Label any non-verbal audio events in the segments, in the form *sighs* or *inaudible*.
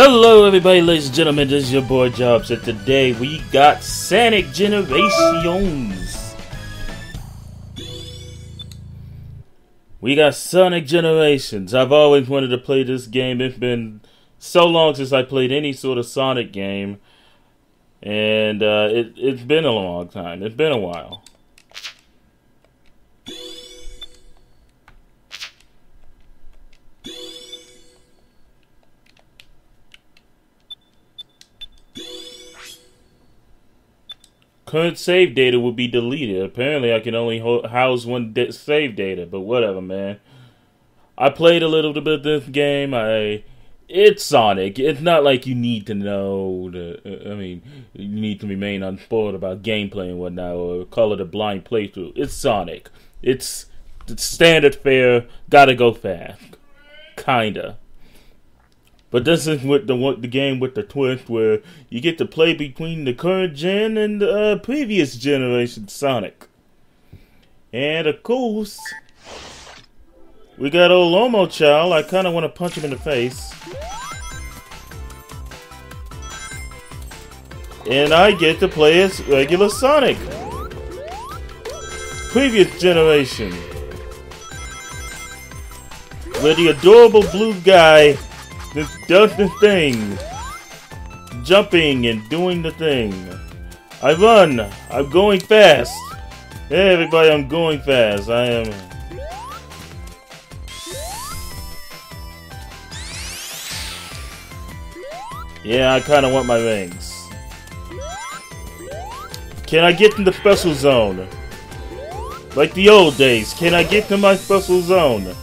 Hello, everybody, ladies and gentlemen. This is your boy Jubbz, and today we got Sonic Generations. We got Sonic Generations. I've always wanted to play this game. It's been so long since I played any sort of Sonic game, and uh, it, it's been a long time. It's been a while. Current save data will be deleted. Apparently, I can only house one save data, but whatever, man. I played a little bit of this game. I it's Sonic. It's not like you need to know. The, I mean, you need to remain unspoiled about gameplay and whatnot, or call it a blind playthrough. It's Sonic. It's, it's standard fare. Gotta go fast. Kinda. But this is with the the game with the twist where you get to play between the current gen and the uh, previous generation Sonic. And of course, we got old Lomo Chow. I kind of want to punch him in the face. And I get to play as regular Sonic. Previous generation. Where the adorable blue guy this does the thing. Jumping and doing the thing. I run. I'm going fast. Hey everybody, I'm going fast. I am... Yeah, I kinda want my rings. Can I get in the special zone? Like the old days, can I get to my special zone?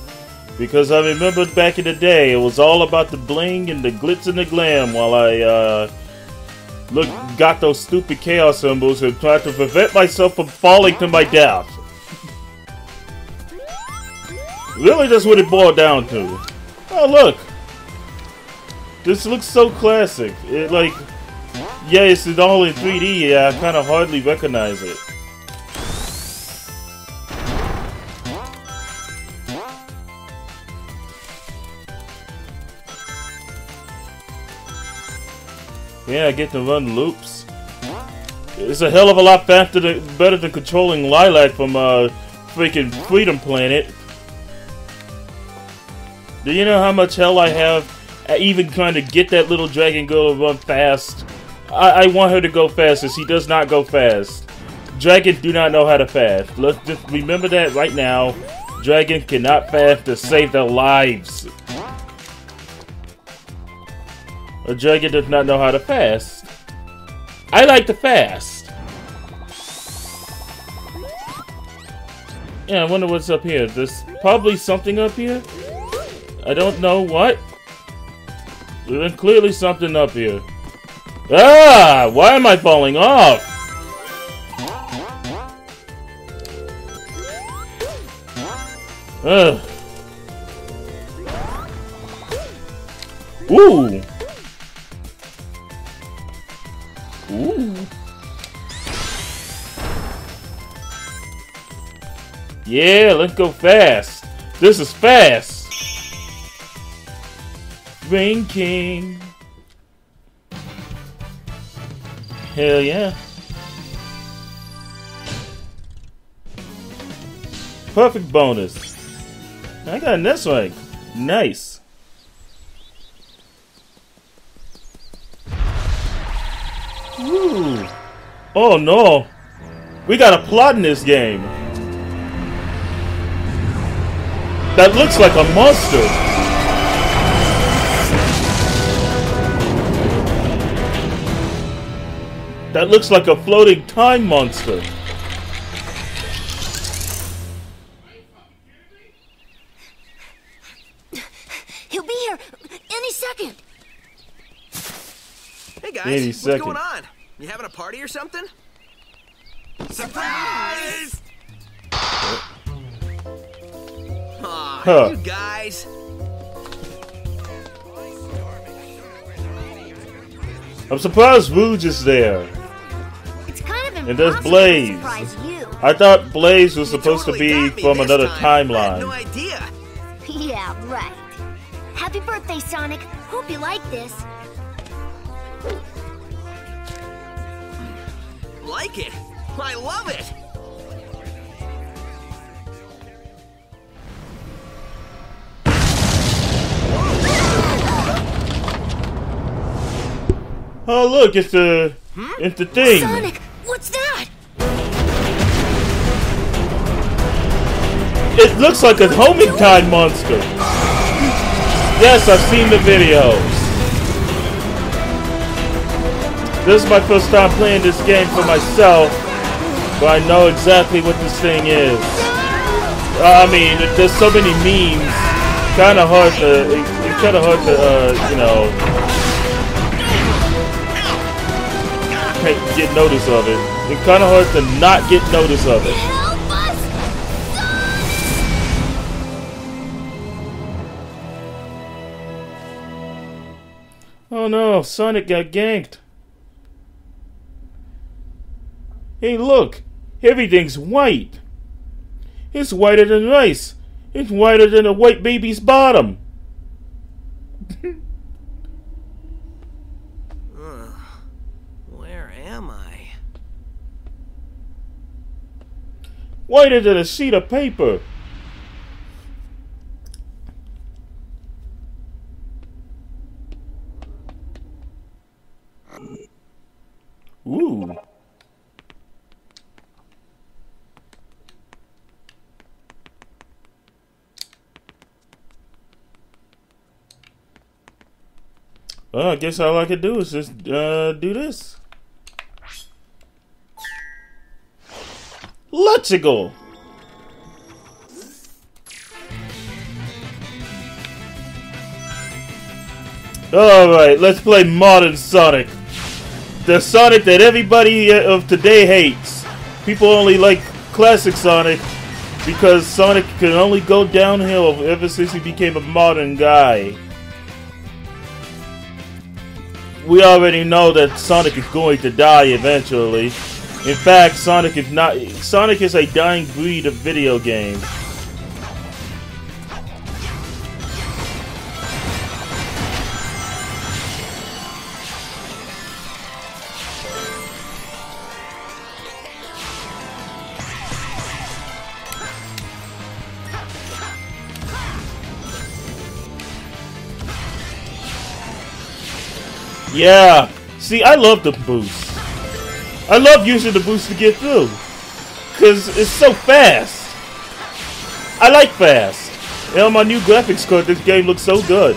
Because I remember back in the day, it was all about the bling and the glitz and the glam while I, uh, look, got those stupid chaos symbols and tried to prevent myself from falling to my death. Really, that's what it boiled down to. Oh, look! This looks so classic. It, like, yeah, it's all in 3D, yeah, I kind of hardly recognize it. Yeah, I get to run loops. It's a hell of a lot faster better than controlling Lilac from uh, freaking Freedom Planet. Do you know how much hell I have even trying to get that little dragon girl to run fast? I, I want her to go fast, as she does not go fast. Dragons do not know how to fast. Let's just remember that right now. Dragons cannot fast to save their lives. A dragon does not know how to fast. I like to fast. Yeah, I wonder what's up here. There's probably something up here. I don't know what. There's clearly something up here. Ah! Why am I falling off? Ugh. Ooh! Ooh. Yeah, let's go fast. This is fast. Rain King. Hell yeah. Perfect bonus. I got this one. Nice. Ooh. Oh no. We got a plot in this game. That looks like a monster. That looks like a floating time monster. He'll be here any second. Hey guys, what's second. going on? You having a party or something? Surprise! Aw, huh. you guys. I'm surprised Rouge is there. It's kind of and there's Blaze. I thought Blaze was supposed totally to be from another time. timeline. no idea. yeah, right. Happy birthday, Sonic. Hope you like this. Like it? I love it! Oh look, it's the hmm? it's the thing. Sonic, what's that? It looks like a homing time monster. Yes, I've seen the videos. This is my first time playing this game for myself, but I know exactly what this thing is. I mean, there's so many memes. Kind of hard to, it's kind of hard to, uh, you know, get notice of it. It's kind of hard to not get notice of it. Oh no, Sonic got ganked. Hey, look! Everything's white! It's whiter than rice! It's whiter than a white baby's bottom! Where am I? Whiter than a sheet of paper! Ooh. Well, I guess all I could do is just uh, do this. Let's go. All right, let's play modern Sonic. The Sonic that everybody uh, of today hates. People only like classic Sonic because Sonic can only go downhill ever since he became a modern guy. We already know that Sonic is going to die eventually. In fact, Sonic is not Sonic is a dying breed of video game. Yeah. See, I love the boost. I love using the boost to get through. Because it's so fast. I like fast. And on my new graphics card, this game looks so good.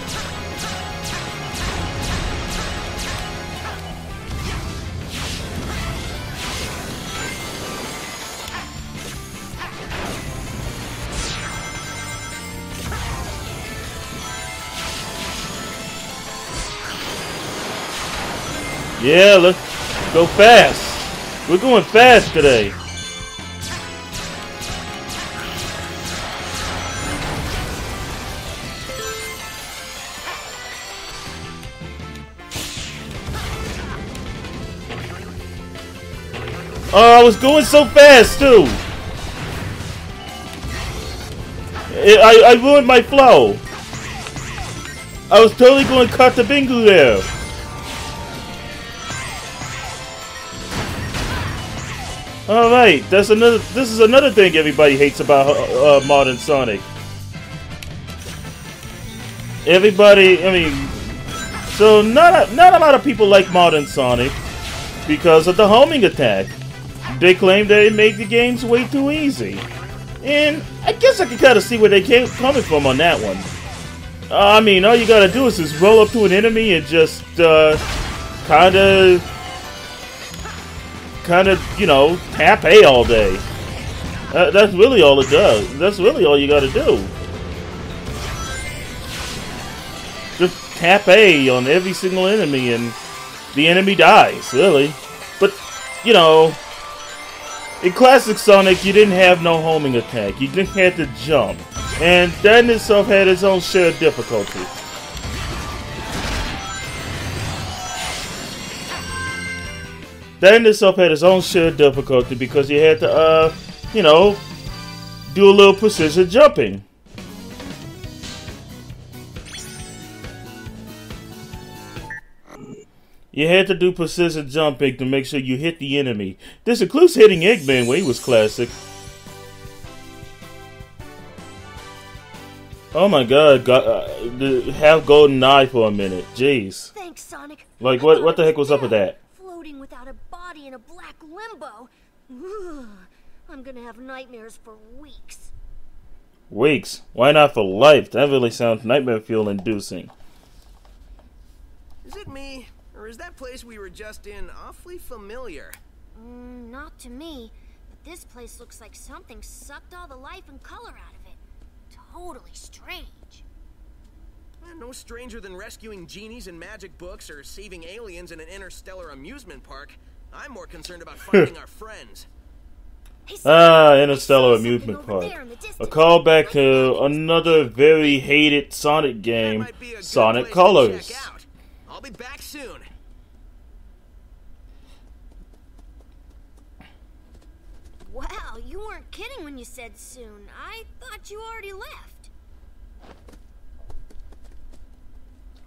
Yeah, let's go fast. We're going fast today. Oh, I was going so fast too. I, I ruined my flow. I was totally going to cut the bingo there. All right, that's another. This is another thing everybody hates about uh, uh, modern Sonic. Everybody, I mean, so not a, not a lot of people like modern Sonic because of the homing attack. They claim that it made the games way too easy, and I guess I can kind of see where they came coming from on that one. Uh, I mean, all you gotta do is just roll up to an enemy and just uh, kind of kind of, you know, tap A all day. Uh, that's really all it does. That's really all you got to do. Just tap A on every single enemy and the enemy dies, really. But, you know, in Classic Sonic, you didn't have no homing attack. You just had to jump. And that in itself had its own share of difficulty. That in itself had its own share of difficulty because you had to, uh, you know, do a little precision jumping. You had to do precision jumping to make sure you hit the enemy. This includes hitting Eggman when he was classic. Oh my god, got, uh, the, have golden eye for a minute. Jeez. Thanks, Sonic. Like, what- what the heck was up with that? Floating without a body in a black limbo. Ugh, I'm gonna have nightmares for weeks. Weeks. Why not for life? That really sounds nightmare fuel inducing. Is it me, or is that place we were just in awfully familiar? Mm, not to me, but this place looks like something sucked all the life and color out of it. Totally strange. No stranger than rescuing genies in magic books or saving aliens in an interstellar amusement park. I'm more concerned about finding our friends. *laughs* Hey, Sonic, Ah, I Interstellar Amusement Park. there in the A distance. callback to another very hated Sonic game, might be a good Sonic Colors. I'll be back soon. Wow, you weren't kidding when you said soon. I thought you already left.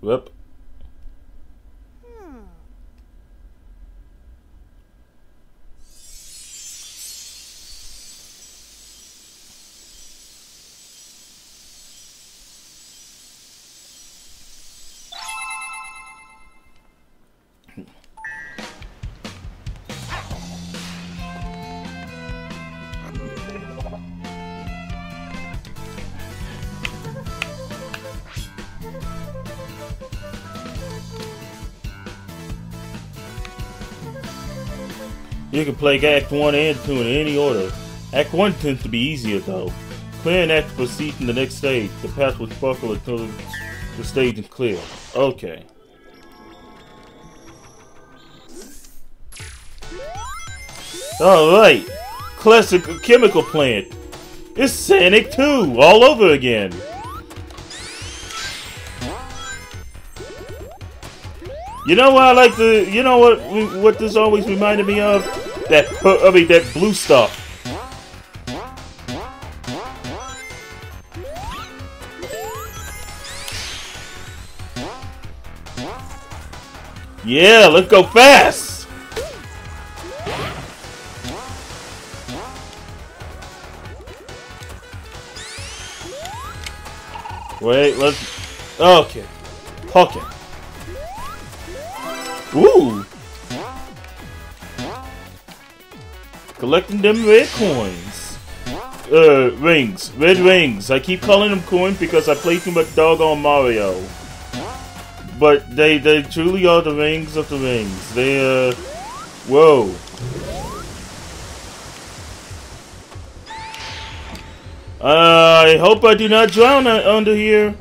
Yep. You can play Act 1 and 2 in any order. Act 1 tends to be easier though. Clear an act proceed to the next stage. The path will sparkle until the stage is clear. Okay. Alright. Classic chemical plant. It's Sonic 2 all over again. You know what I like to. You know what? What this always reminded me of? That. I mean, that blue stuff. Yeah, let's go fast. Wait, let's. Okay. Okay. Collecting them red coins. Uh, rings. Red rings. I keep calling them coins because I play too much doggone Mario. But they, they truly are the rings of the rings. They, uh, whoa. Uh, I hope I do not drown uh, under here.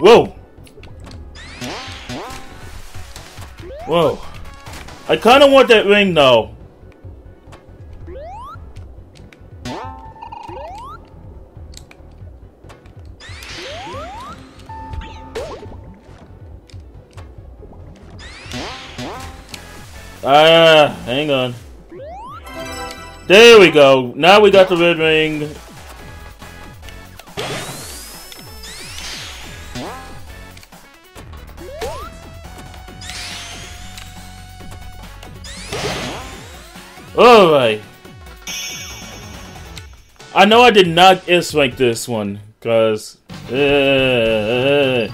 Whoa. Whoa. I kind of want that ring though. Ah, hang on. There we go. Now we got the red ring. Alright. I know I did not S rank this one, cause. Uh,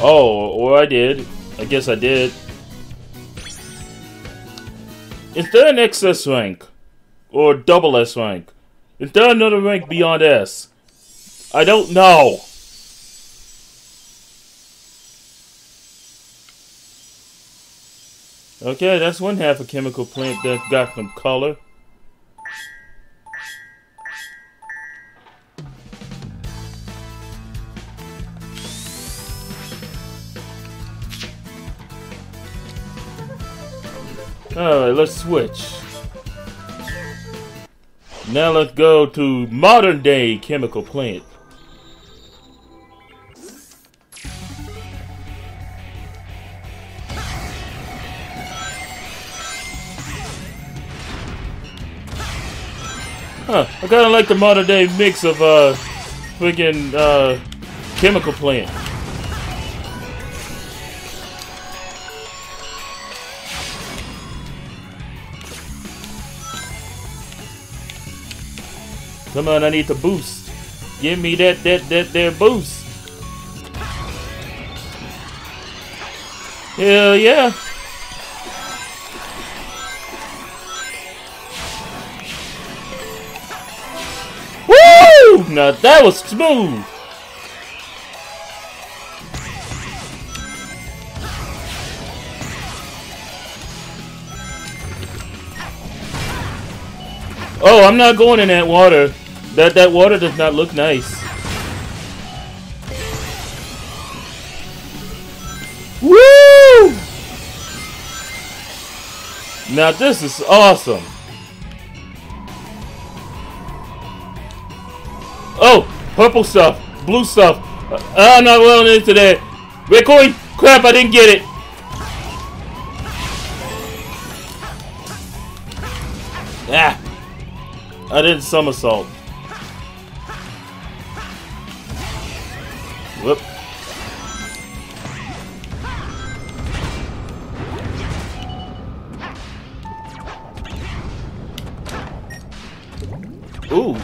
oh, or I did. I guess I did. Is there an XS rank? Or double S rank? Is there another rank beyond S? I don't know. Okay, that's one half a chemical plant that got some color. Alright, let's switch. Now let's go to modern day chemical plant. Huh, I kinda like the modern day mix of, uh, freaking, uh, chemical plant. Come on, I need to boost. Give me that that that that boost. Hell yeah. Woo! Now that was smooth. Oh, I'm not going in that water. That that water does not look nice. Woo! Now this is awesome. Oh, purple stuff, blue stuff. Uh, I'm not well into that. Bitcoin, crap! I didn't get it. Ah. I did somersault. Ooh.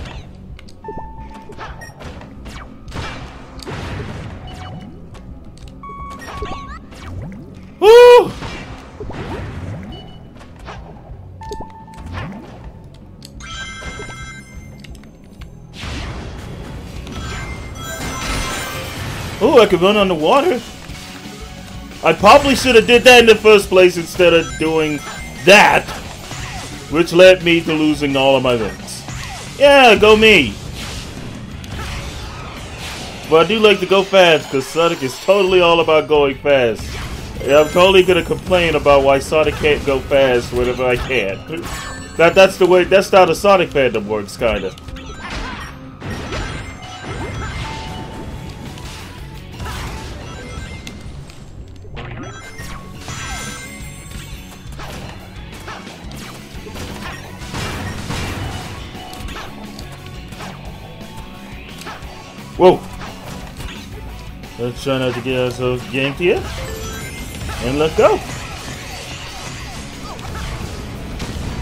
Woo! Oh, I could run on the water. I probably should have did that in the first place instead of doing that, which led me to losing all of my rings. Yeah, go me. But I do like to go fast because Sonic is totally all about going fast. I'm totally gonna complain about why Sonic can't go fast whenever I can. *laughs* That that's the way that's how the Sonic fandom works, kinda. Let's try not to get ourselves yanked here. And let go.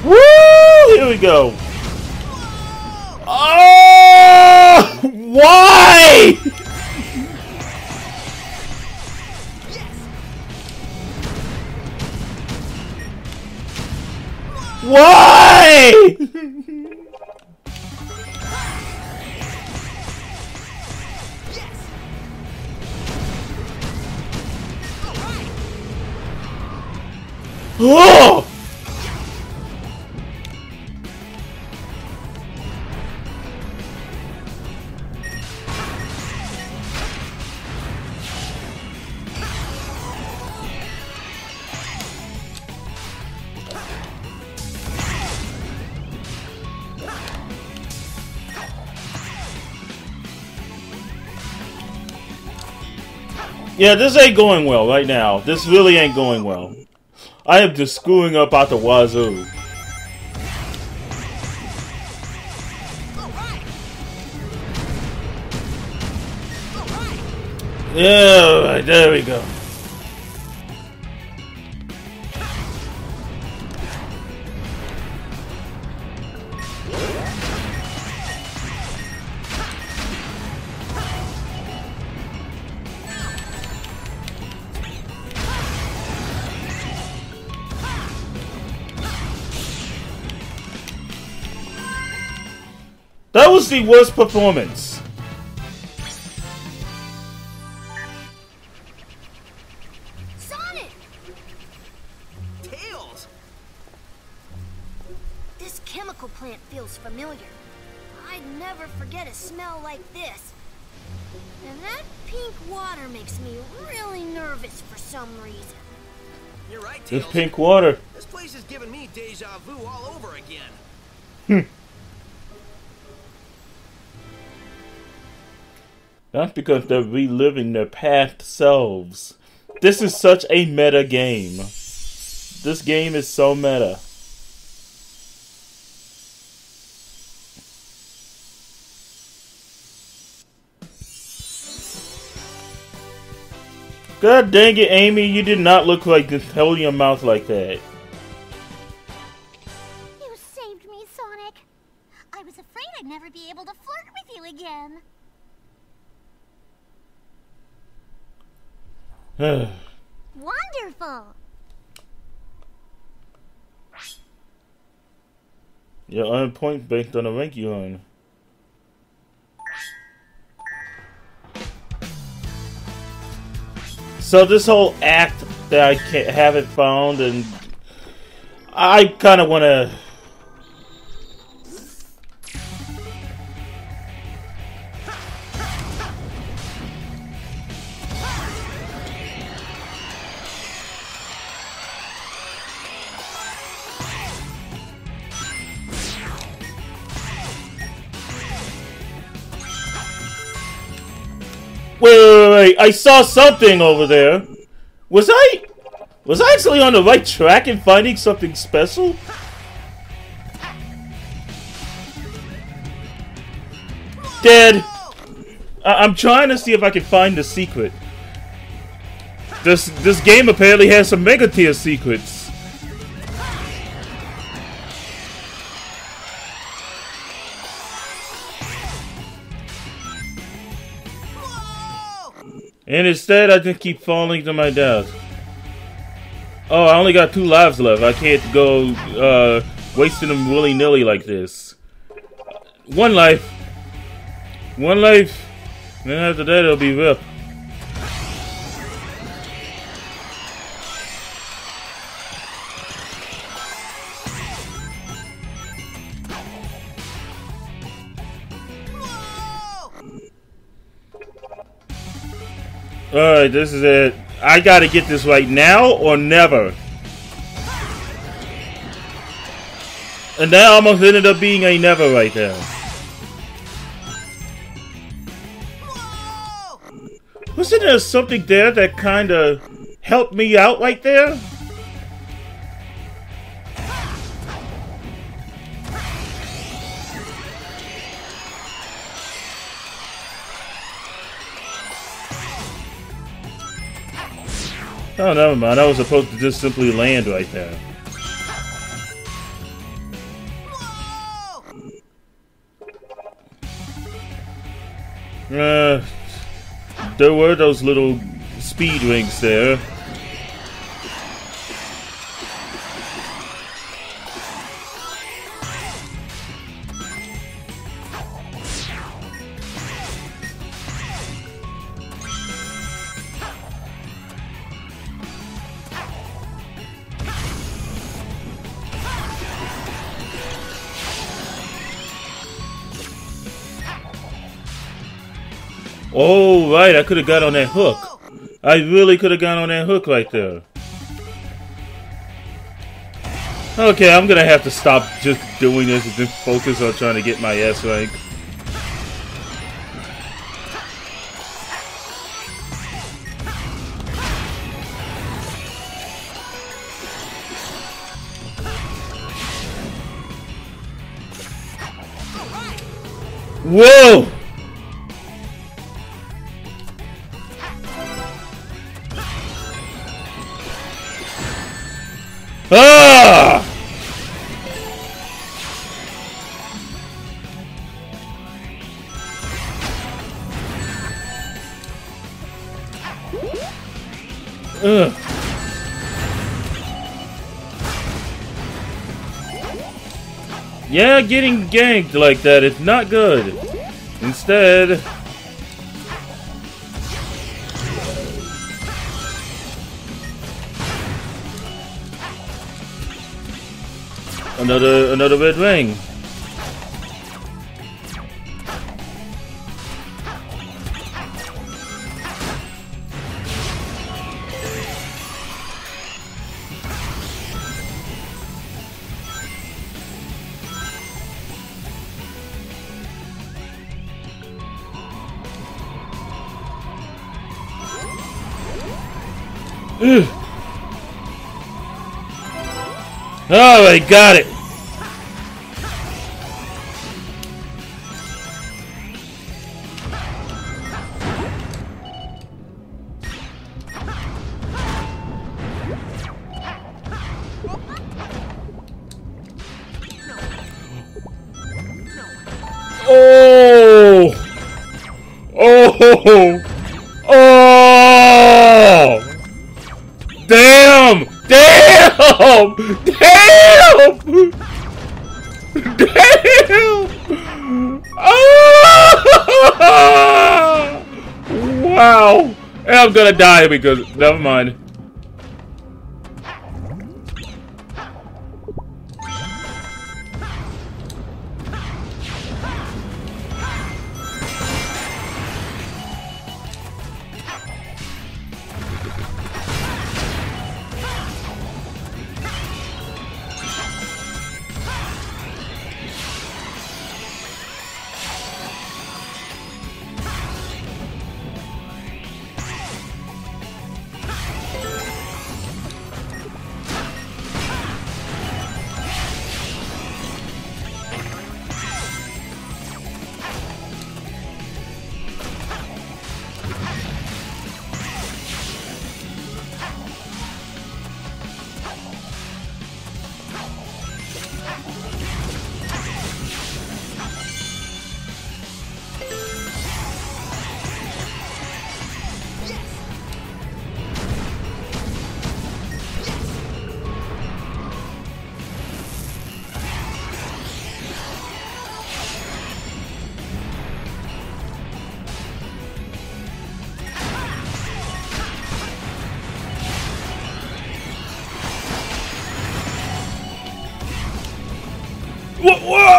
Woo! Here we go. Yeah, this ain't going well right now. This really ain't going well. I am just screwing up out the wazoo. Yeah, alright, there we go. That was the worst performance. Sonic! Tails! This chemical plant feels familiar. I'd never forget a smell like this. And that pink water makes me really nervous for some reason. You're right, This pink water. This place is giving me deja vu all over again. Hmm. That's because they're reliving their past selves. This is such a meta game. This game is so meta. God dang it, Amy, you did not look like this holding your mouth like that. You saved me, Sonic. I was afraid I'd never be able to flirt with you again. *sighs* Wonderful. You're on point based on the rank you're on. So this whole act that I can't, haven't found, and I kind of want to wait, I saw something over there. Was I... Was I actually on the right track in finding something special? Dead. I am trying to see if I can find the secret. This this game apparently has some mega tier secrets. And instead, I just keep falling to my death. Oh, I only got two lives left. I can't go uh, wasting them willy-nilly like this. One life. One life. then after that, it'll be rough. Alright, this is it. I gotta get this right now or never. And that almost ended up being a never right there. Wasn't there something there that kinda helped me out right there? Oh, never mind. I was supposed to just simply land right there. Uh, there were those little speed rings there. Oh, right. I could have got on that hook. I really could have got on that hook right there. Okay, I'm gonna have to stop just doing this and just focus on trying to get my S rank. Whoa! Yeah, getting ganked like that is not good. Instead, Another another red ring. they got it. Oh! Oh! Gonna die because never mind.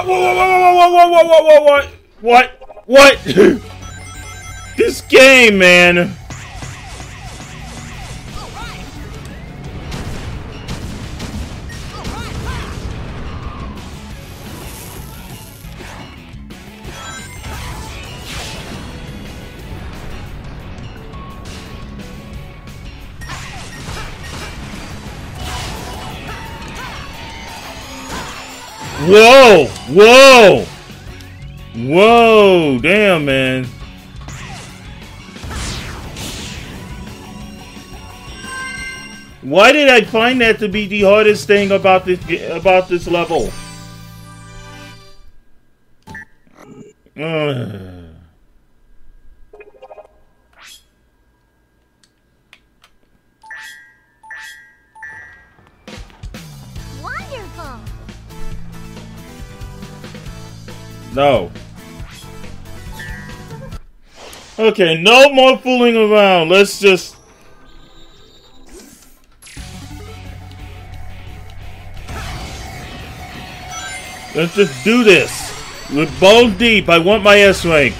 What? What? What? What? What? What? What? What? What? What? What? This game, man. Why did I find that to be the hardest thing about this about this level? *sighs* Ugh. No. Okay, no more fooling around. Let's just. Let's just do this. With bone deep, I want my S rank.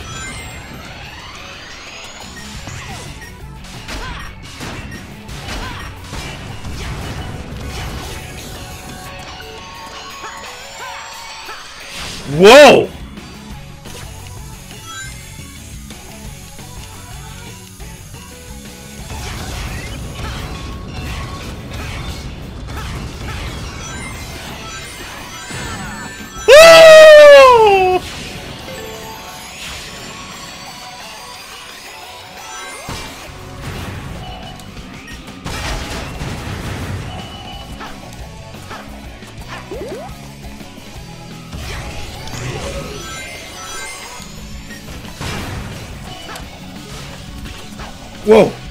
Wow.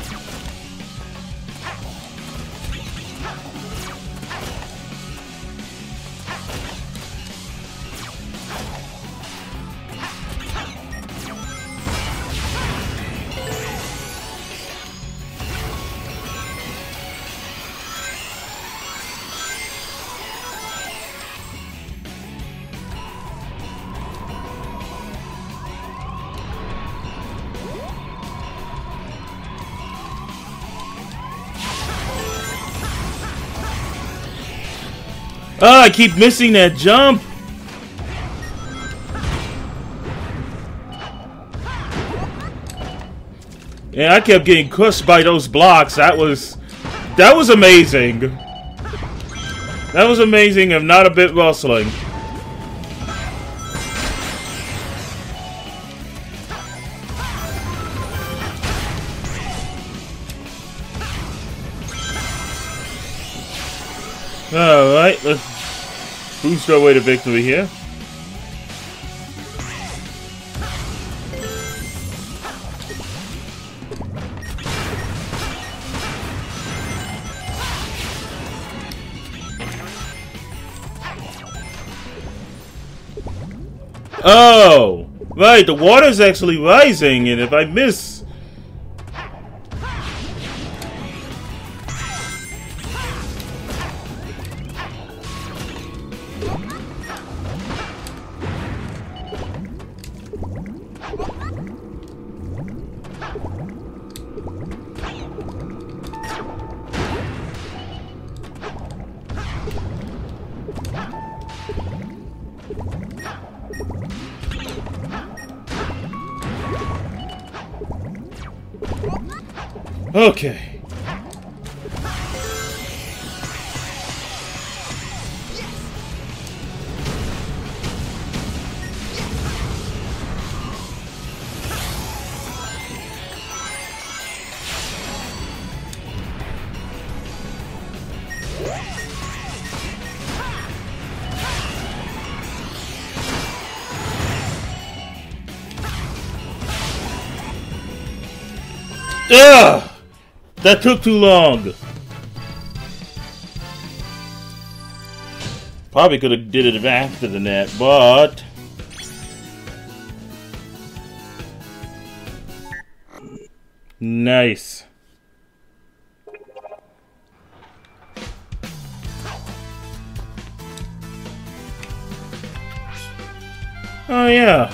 Ah, I keep missing that jump. Yeah, I kept getting crushed by those blocks. That was that was amazing. That was amazing and not a bit rustling. Straight away way to victory here. Oh! Right, the water's actually rising, and if I miss Okay. That took too long. Probably could have did it after the net, but nice. Oh yeah.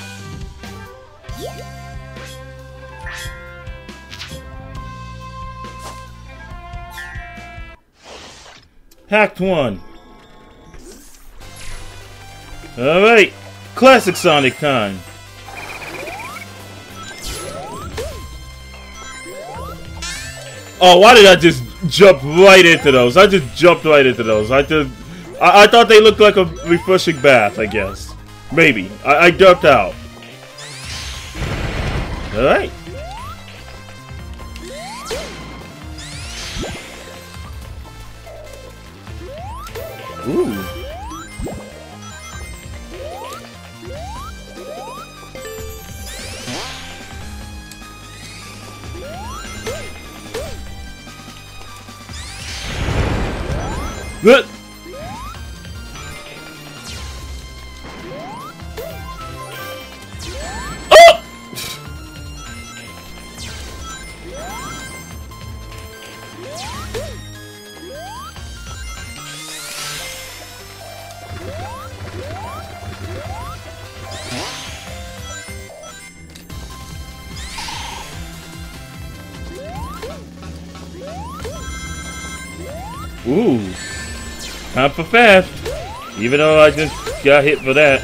Pact 1. Alright, classic Sonic time. Oh, why did I just jump right into those? I just jumped right into those. I just, I, I thought they looked like a refreshing bath, I guess. Maybe. I, I ducked out. Alright. Ooh. Time for fast. Even though I just got hit for that.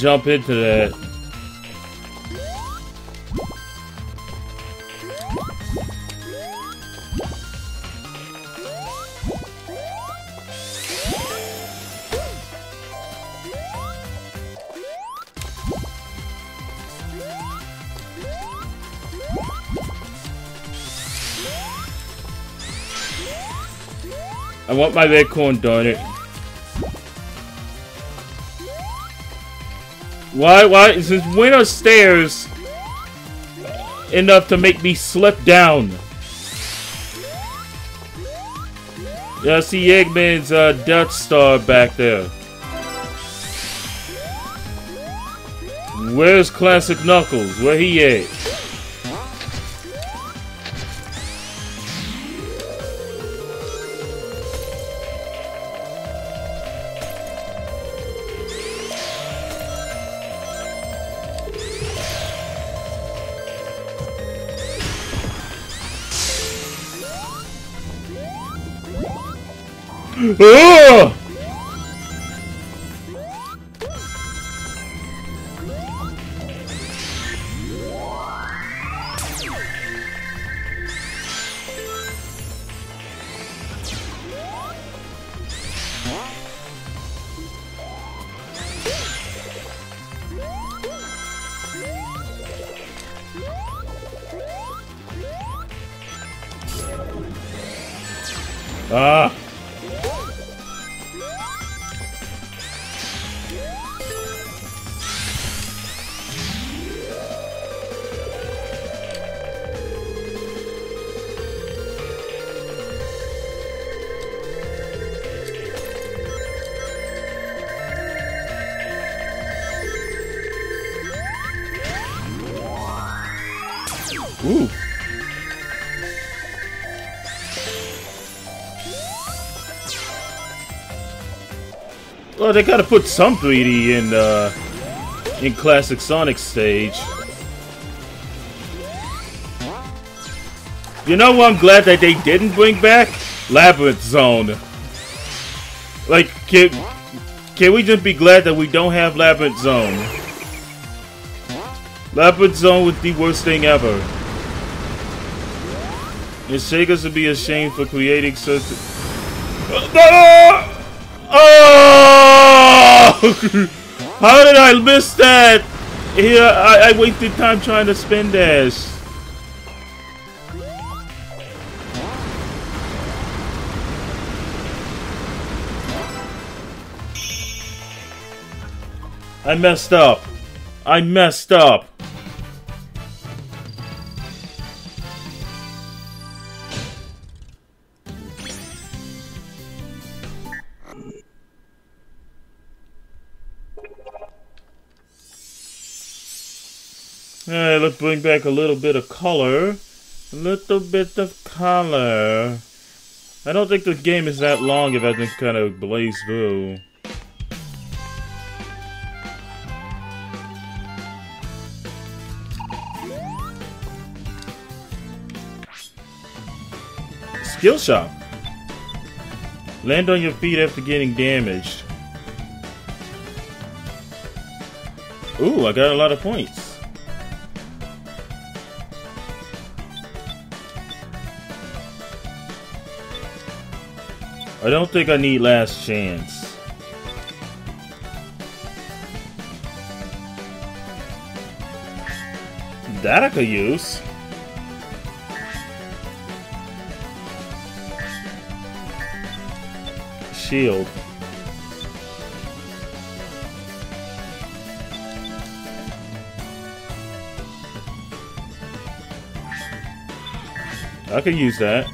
Jump into that. I want my red corn, Why, why, since when are stairs enough to make me slip down? Yeah, I see Eggman's uh, Death Star back there. Where's Classic Knuckles? Where he at? Oh! They gotta put some 3D in, uh, in classic Sonic stage. You know what I'm glad that they didn't bring back? Labyrinth Zone. Like, can, can we just be glad that we don't have Labyrinth Zone? Labyrinth Zone was the worst thing ever. And Sega should be ashamed for creating such. Oh! How did I miss that? Here, I, I wasted time trying to spin dash. I messed up. I messed up. Bring back a little bit of color. A little bit of color. I don't think the game is that long if I can kind of blaze through. Skill shop. Land on your feet after getting damaged. Ooh, I got a lot of points. I don't think I need last chance. That I could use. Shield. I could use that.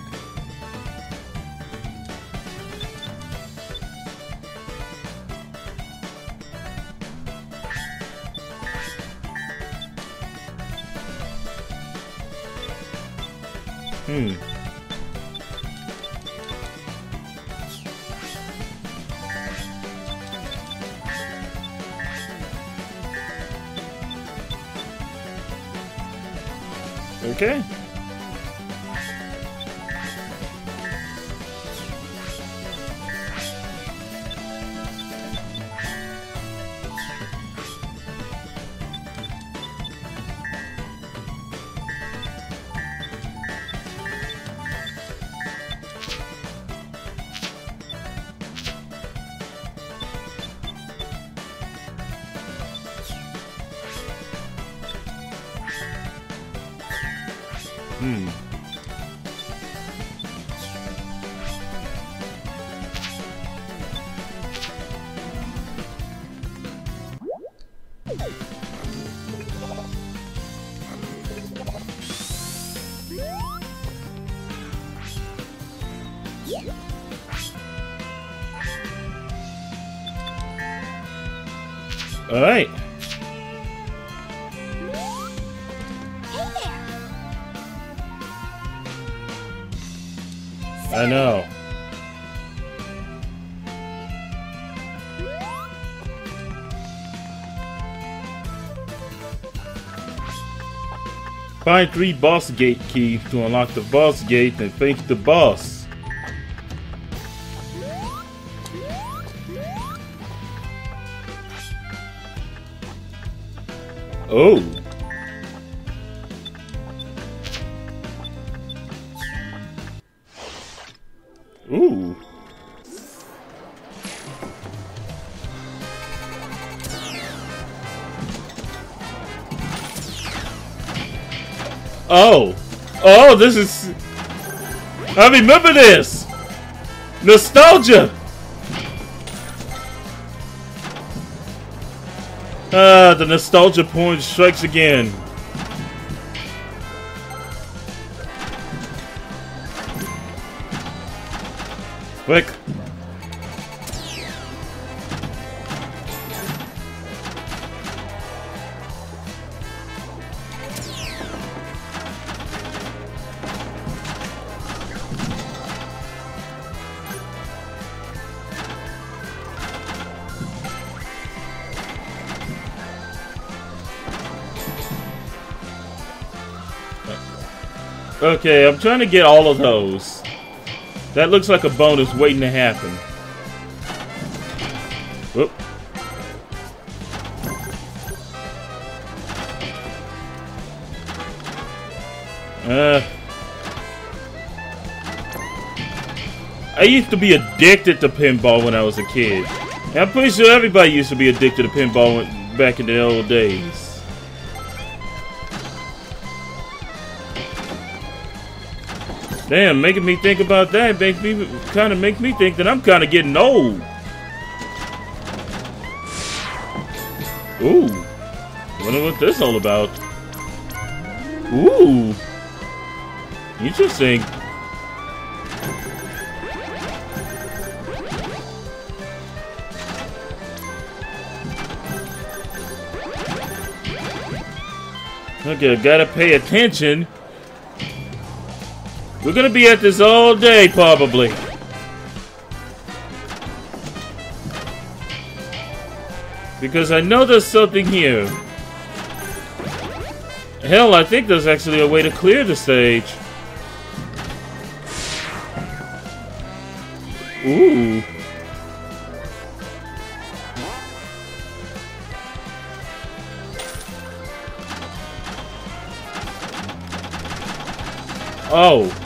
Find three boss gate keys to unlock the boss gate and face the boss. Oh. Ooh. Oh. Oh, this is... I remember this! Nostalgia! Ah, the nostalgia point strikes again. Quick. Okay, I'm trying to get all of those. That looks like a bonus waiting to happen. Whoop. Uh, I used to be addicted to pinball when I was a kid. And I'm pretty sure everybody used to be addicted to pinball back in the old days. Damn, making me think about that makes me kind of make me think that I'm kind of getting old. Ooh, wonder what this all about. Ooh, interesting. Okay, gotta pay attention we're gonna be at this all day, probably. Because I know there's something here. Hell, I think there's actually a way to clear the stage. Ooh. Oh.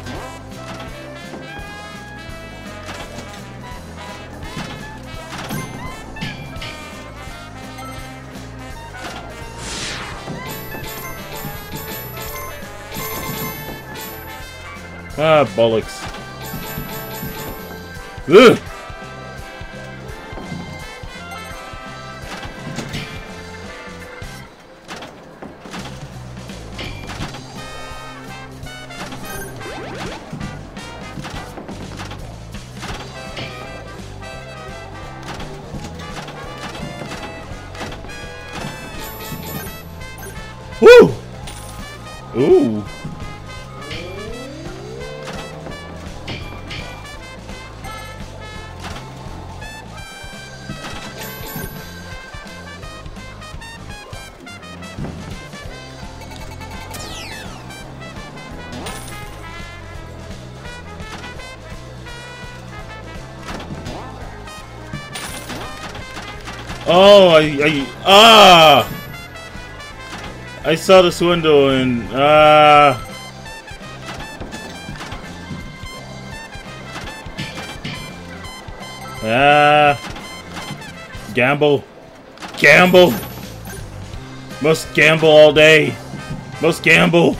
Ah, bollocks. Ugh! I, I, ah! I saw this window and, ah! Ah! Gamble. Gamble! Must gamble all day. Must gamble.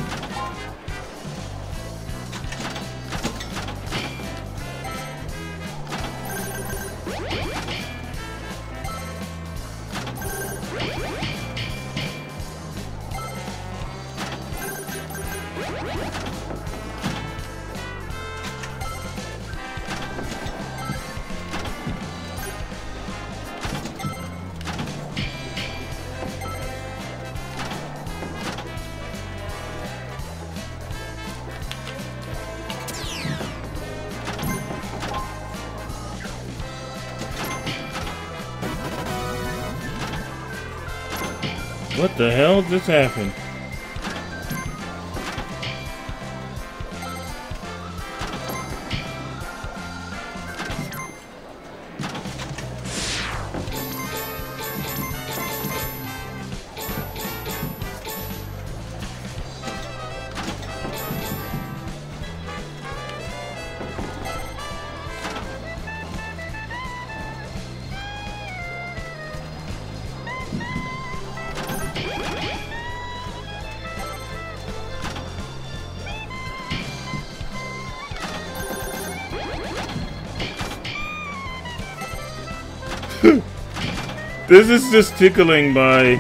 This is just tickling my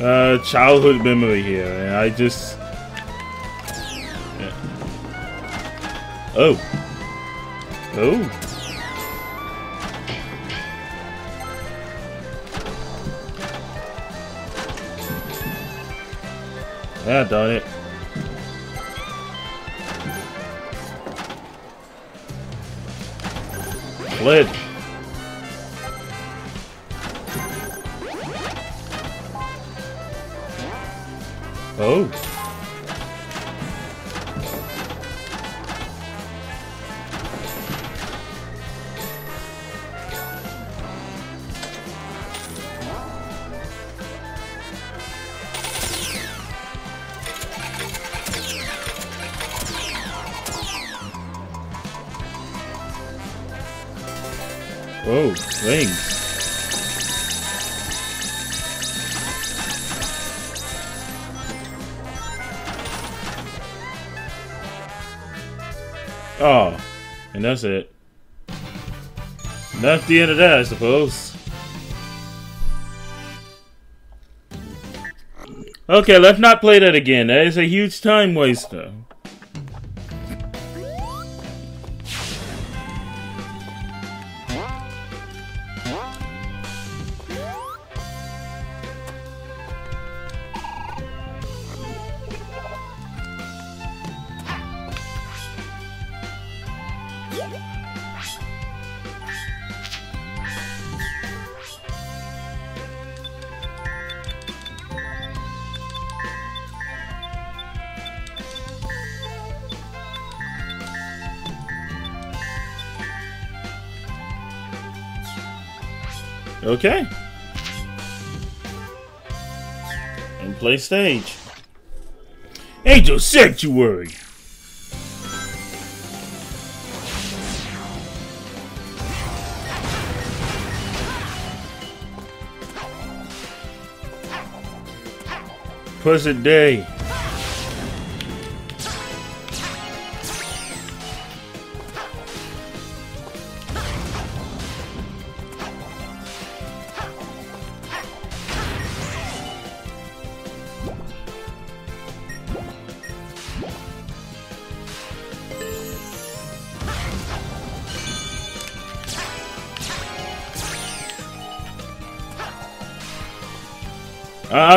uh, childhood memory here, and I just. Yeah. Oh. Oh. Yeah, done it. Fled. Oh. That's the end of that, I suppose. Okay, let's not play that again. That is a huge time waster. Okay. And play stage. Angel Sanctuary! Present day.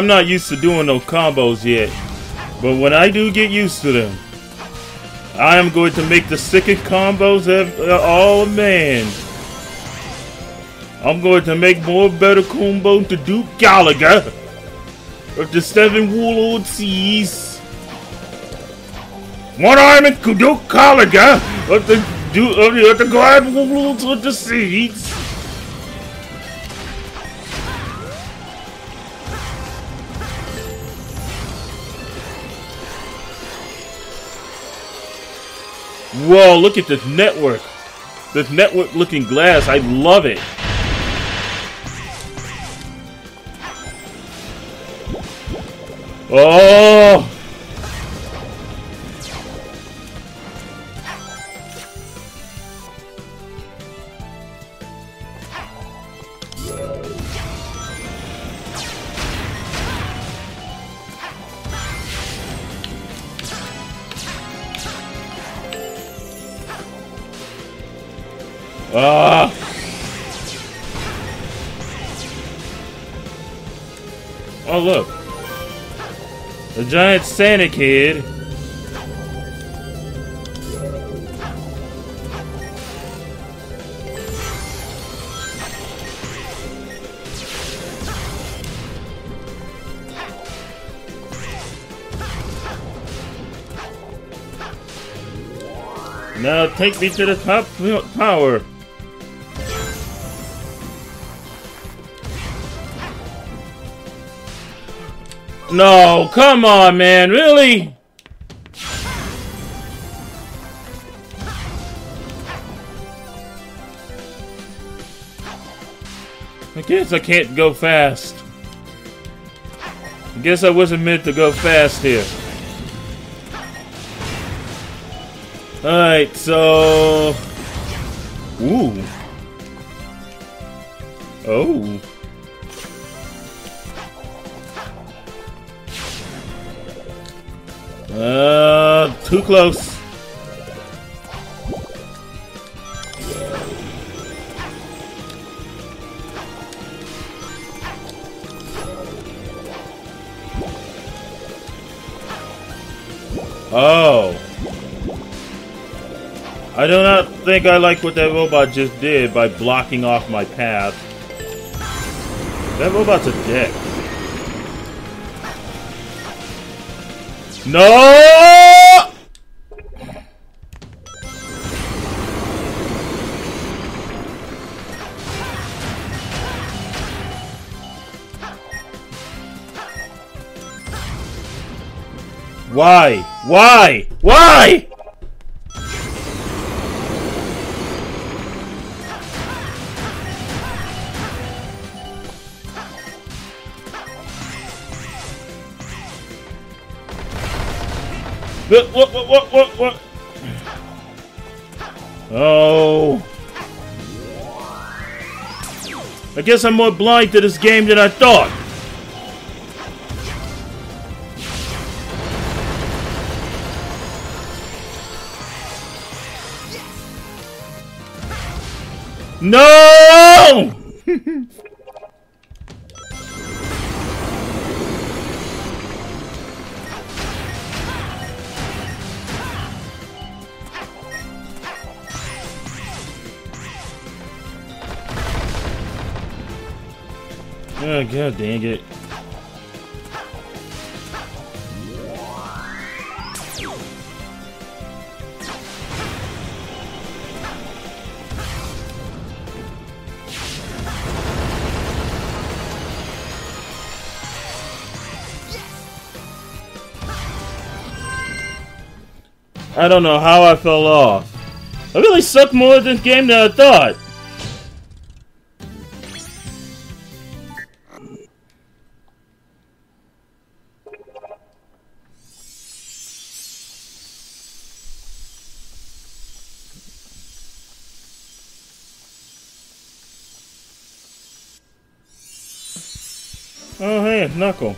I'm not used to doing those combos yet, but when I do get used to them, I am going to make the sickest combos ever. Oh man. I'm going to make more better combo to Duke Galaga of the Seven Warlord Seas. One arm and Duke Galaga of the, of the, of the Grand Warlords of the Seas. Whoa, look at this network. This network looking glass. I love it. Oh! Giant Santa kid. Now take me to the top tower. No, come on, man, really? I guess I can't go fast. I guess I wasn't meant to go fast here. Alright, so... Ooh. Oh. Too close. Oh. I do not think I like what that robot just did by blocking off my path. That robot's a dick. No! Why? Why? Why? What, what, what, what, what? Oh. I guess I'm more blind to this game than I thought. No! *laughs* oh, god dang it. I don't know how I fell off. I really suck more at this game than I thought. Oh, hey, it's Knuckle.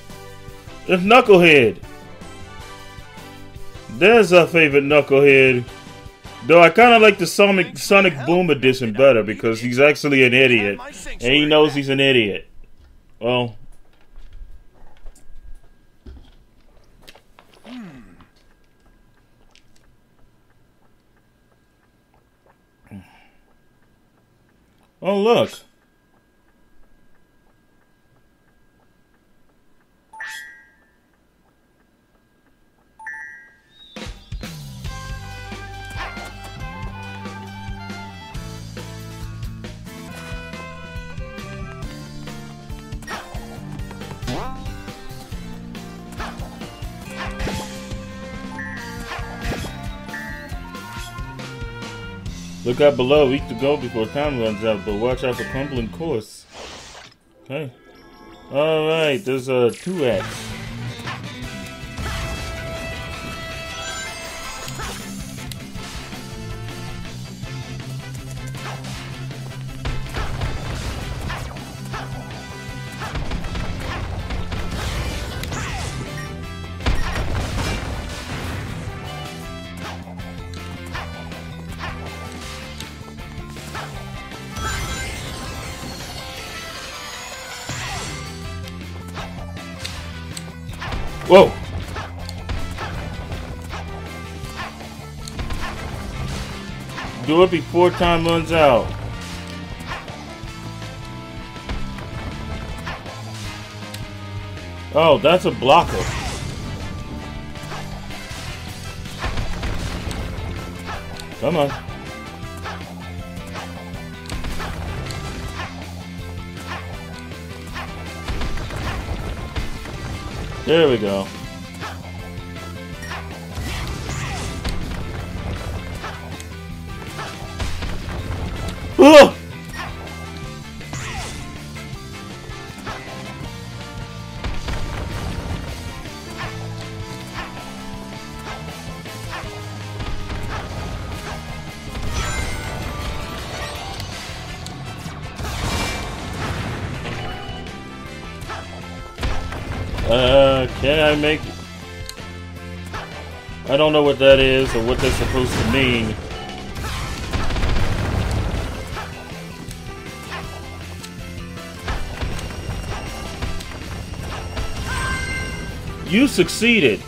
It's Knucklehead. There's our favorite Knucklehead. Though I kind of like the Sonic, Sonic Boom edition better because he's actually an idiot. And he knows he's an idiot. Well. Hmm. Oh, look. Look out below, week to go before time runs out, but watch out for crumbling course. Okay. Alright, there's uh, a 2X. Whoa! Do it before time runs out. Oh, that's a blocker. Come on. There we go. Oh! What that is or what that's supposed to mean. You succeeded.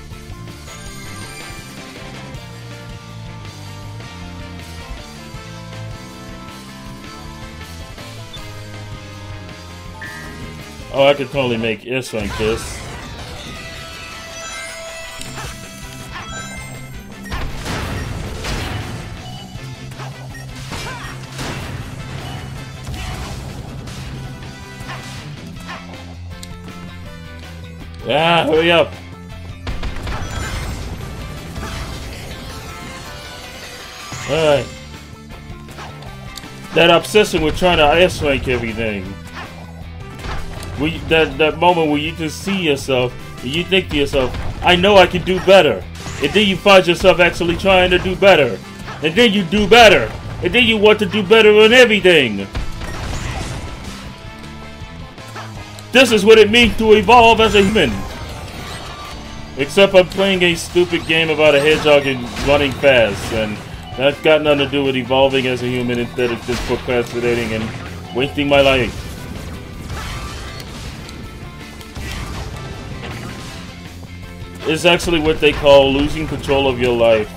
Oh, I could totally make this like this. Hurry up. Alright. That obsession with trying to S rank everything. When that, that moment where you just see yourself and you think to yourself, I know I can do better. And then you find yourself actually trying to do better. And then you do better. And then you want to do better on everything. This is what it means to evolve as a human. Except I'm playing a stupid game about a hedgehog and running fast, and that's got nothing to do with evolving as a human instead of just procrastinating and wasting my life. It's actually what they call losing control of your life.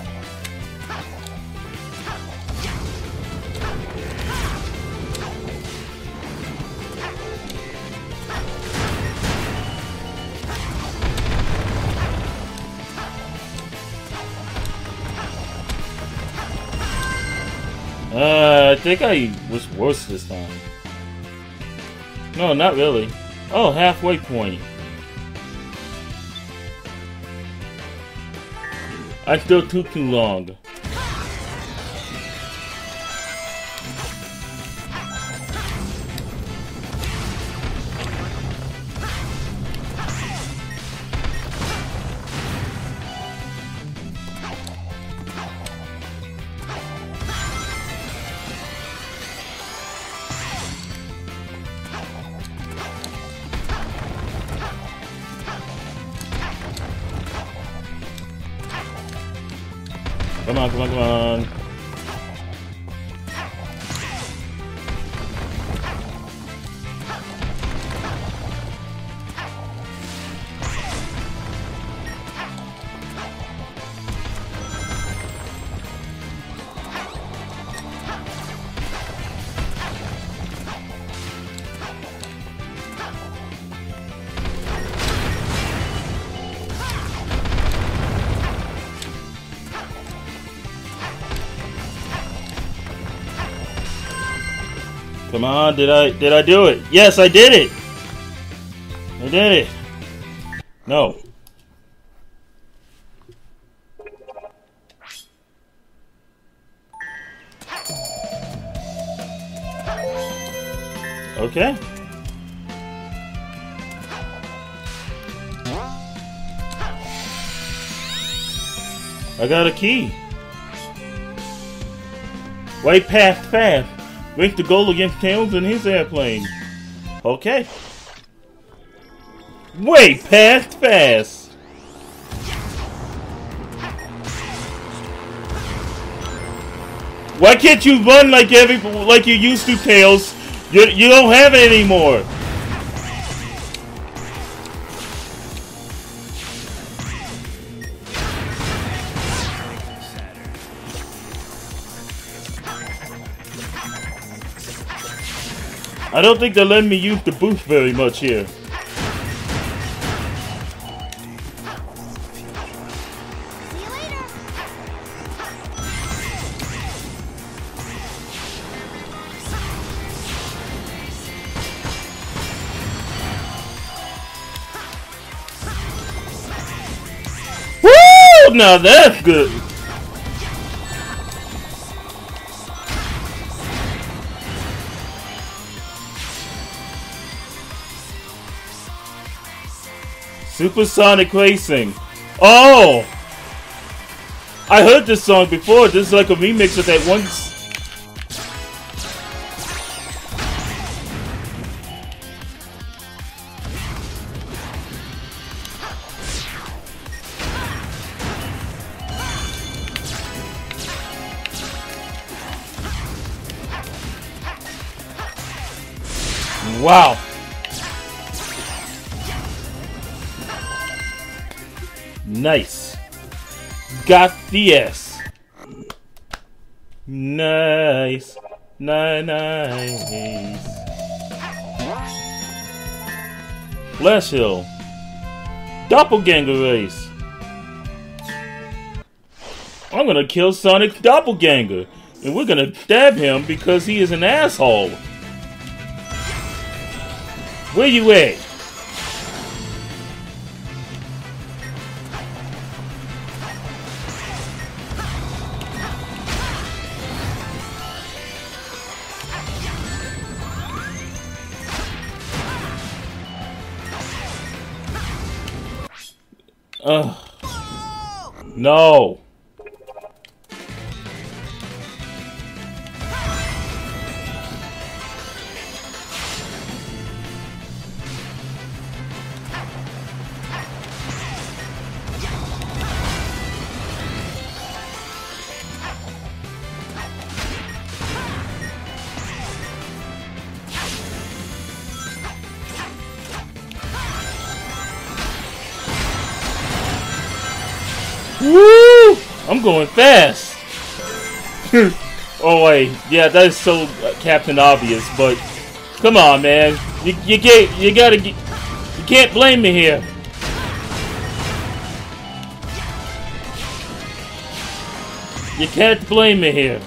Uh, I think I was worse this time. No, not really. Oh, halfway point. I still took too long. Come on, did I did I do it? Yes, I did it. I did it. No. Okay. I got a key. White path fast. Make the goal against Tails in his airplane. Okay. Way past fast. Why can't you run like every like you used to, Tails? You you don't have it anymore. I don't think they're letting me use the boost very much here. See you later. Woo! Now that's good. Supersonic Racing. Oh! I heard this song before. This is like a remix of that one. Nice. Got the S. Nice. Nice, nice. Flash Hill. Doppelganger race. I'm gonna kill Sonic doppelganger. And we're gonna stab him because he is an asshole. Where you at? Ugh. No. Fast. *laughs* oh wait, yeah, that is so uh, Captain Obvious. But come on, man, you you get you gotta get, you can't blame me here. You can't blame me here.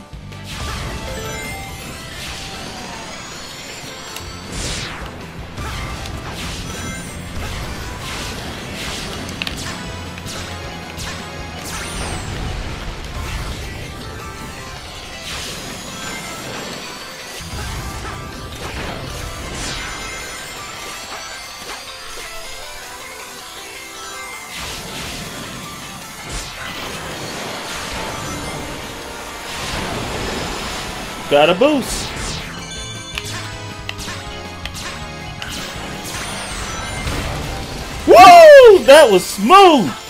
Got a boost. Woo! That was smooth.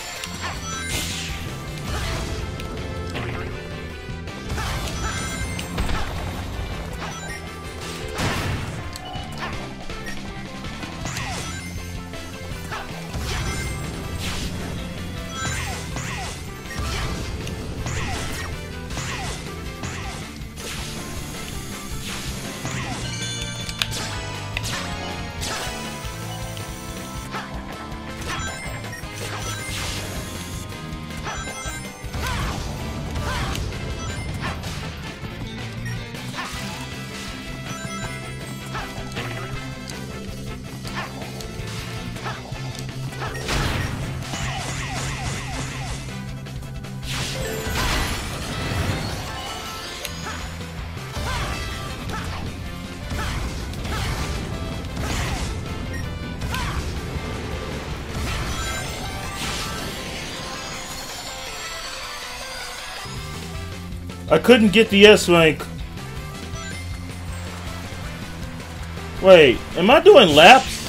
I couldn't get the S rank. Wait, am I doing laps?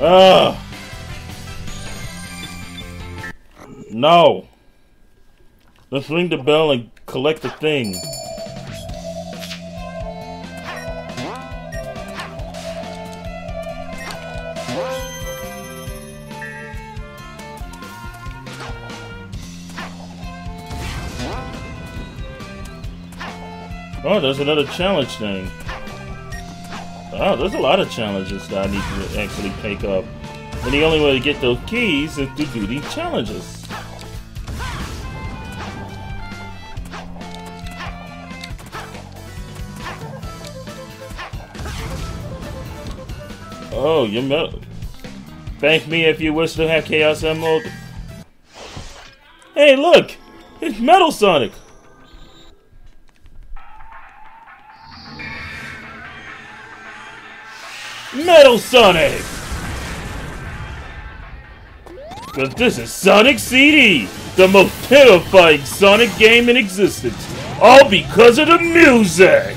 Ugh. No. Let's ring the bell and collect the thing. Oh, there's another challenge thing. Oh, there's a lot of challenges that I need to actually pick up. And the only way to get those keys is to do these challenges. Oh, you metal. Thank me if you wish to have Chaos Emerald. Hey, look! It's Metal Sonic! Metal Sonic! This is Sonic CD, the most terrifying Sonic game in existence, all because of the music!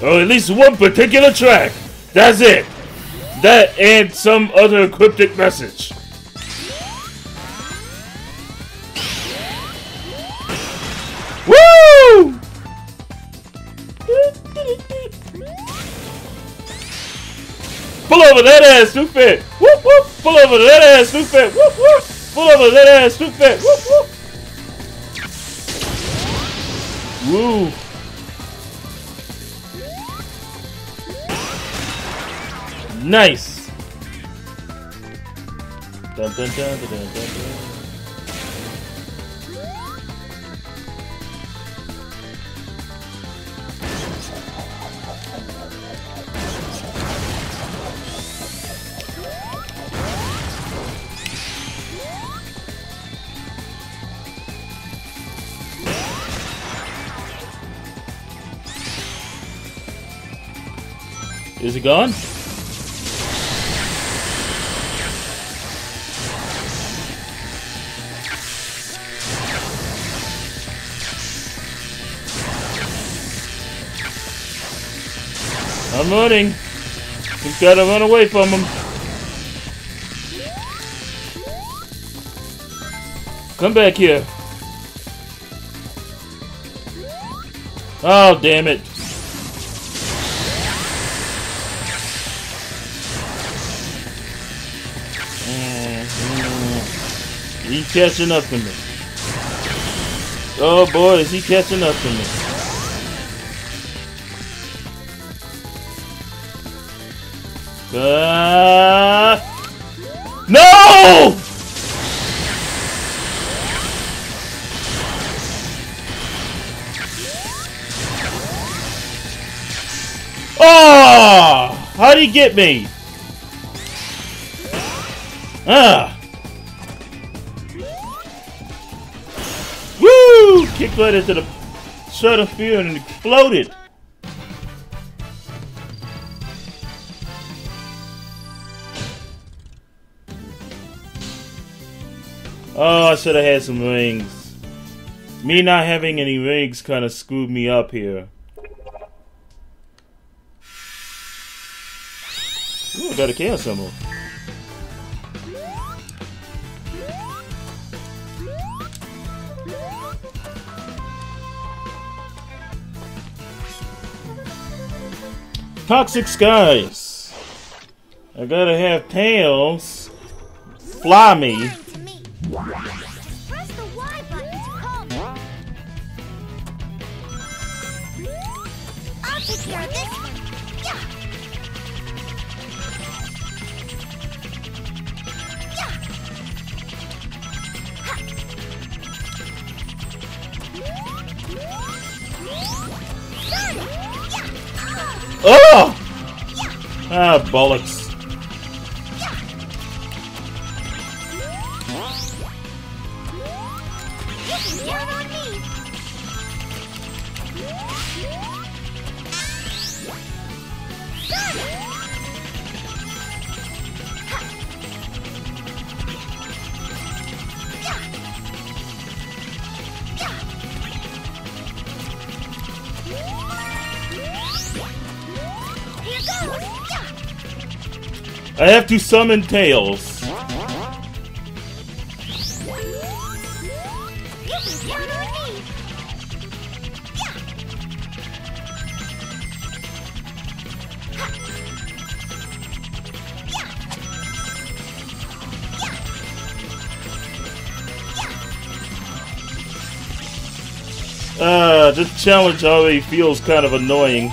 Or at least one particular track, that's it! That and some other cryptic message. Ass, too fat. Whoop whoop. Pull over that ass, too fat. Whoop whoop. Pull over that ass, too fat. Whoop whoop. Woo. Nice. Dun, dun, dun, it gone? I'm running. Just gotta run away from him. Come back here. Oh, damn it. Catching up to me. Oh boy, is he catching up to me. Uh, no! Oh! How'd he get me? Ah! Right into the shuttle field and exploded. Oh, I should have had some rings. Me not having any rings kind of screwed me up here. Ooh, got a chaos symbol. Toxic skies. I gotta have tails fly me. Ah, bollocks. I have to summon tails. Uh, this challenge already feels kind of annoying.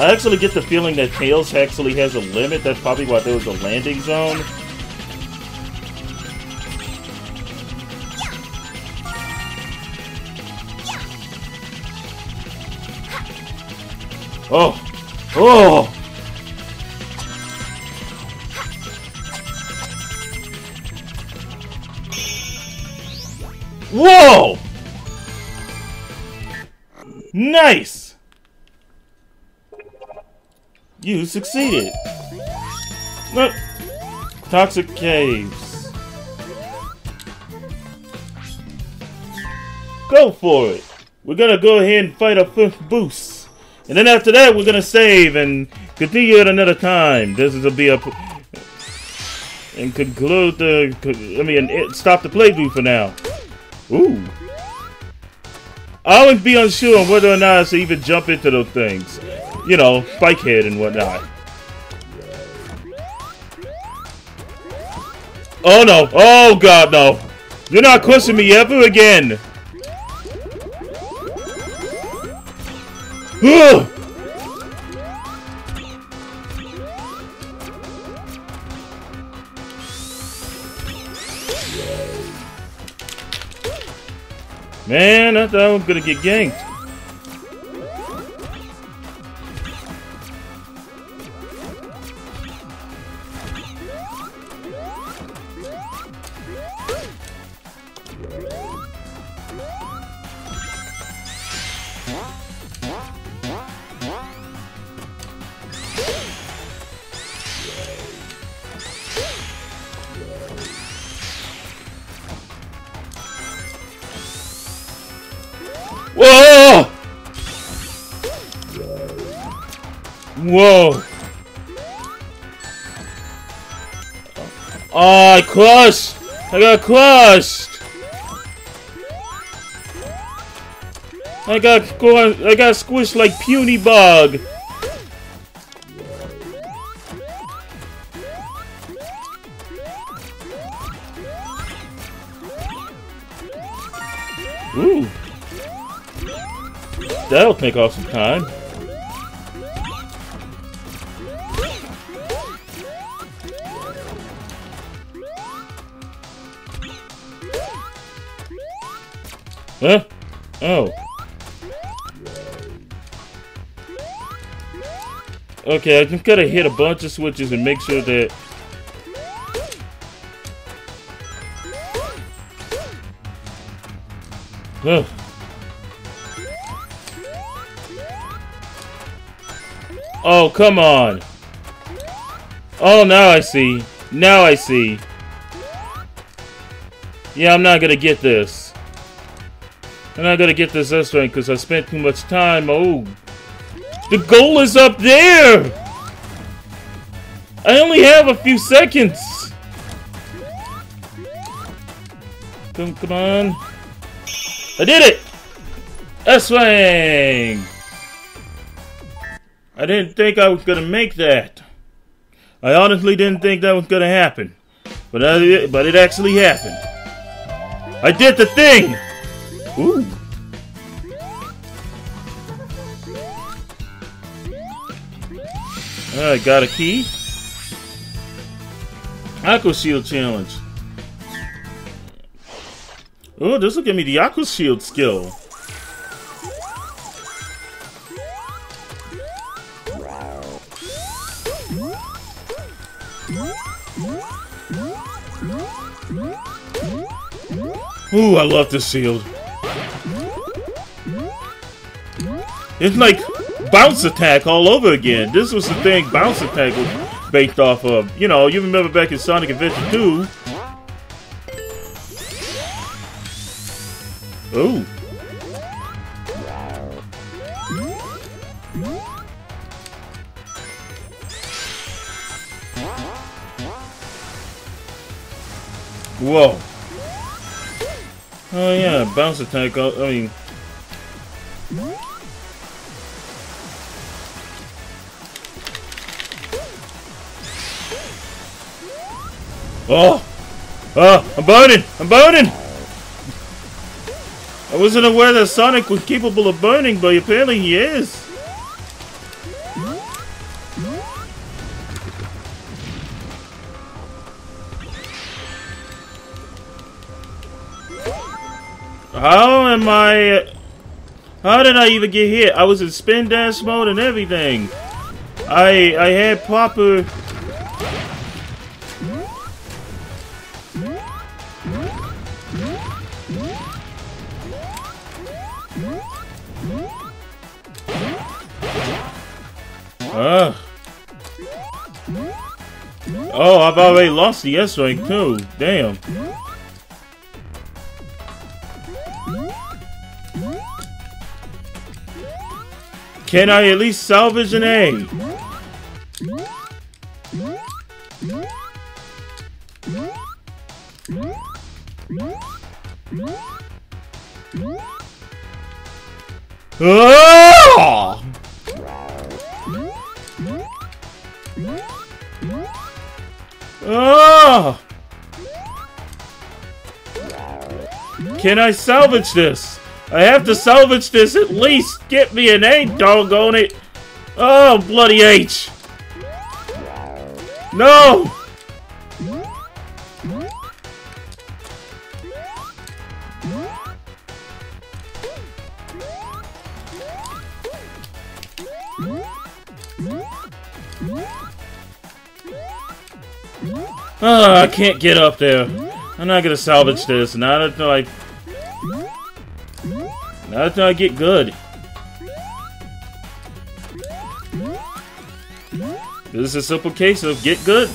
I actually get the feeling that Tails actually has a limit. That's probably why there was a landing zone. Oh! Oh! Whoa! Nice! You succeeded. Look. Toxic caves. Go for it. we're gonna go ahead and fight a first boost. And then after that, we're gonna save and continue at another time. This is a be a and conclude the. I mean, stop the playthrough for now. Ooh. I would be unsure on whether or not to even jump into those things. You know, spike head and whatnot. Oh no! Oh god, no! You're not questioning me ever again! Man, I thought I was gonna get ganked. Whoa! Whoa! Oh, I crushed! I got crushed! I got I got squished like puny bug. Take off some time. Huh? Oh. Okay, I just gotta hit a bunch of switches and make sure that... Huh. Oh, come on. Oh, now I see. Now I see. Yeah, I'm not gonna get this. I'm not gonna get this this way because I spent too much time. Oh. The goal is up there! I only have a few seconds! Come, come on. I did it! S-Wing! I didn't think I was gonna make that. I honestly didn't think that was gonna happen. But, I, but it actually happened. I did the thing! Ooh. Alright, got a key. Aqua Shield Challenge. Oh, this will give me the Aqua Shield skill. Ooh, I love this shield. It's like bounce attack all over again. This was the thing bounce attack was based off of. You know, you remember back in Sonic Adventure 2. Ooh. Whoa. Oh yeah, bounce attack. I mean, Oh! Oh! I'm burning! I'm burning! I wasn't aware that Sonic was capable of burning, but apparently he is. Am I... How did I even get hit? I was in spin dash mode and everything. I I had proper Ugh. Oh, I've already lost the S rank too. Damn. Can I at least salvage an A? Oh! Oh! Ah! Can I salvage this? I have to salvage this at least. Get me an A, doggone it. Oh, bloody H. No! Oh, I can't get up there. I'm not gonna salvage this. Not until I... Not until I get good. This is a simple case of get good.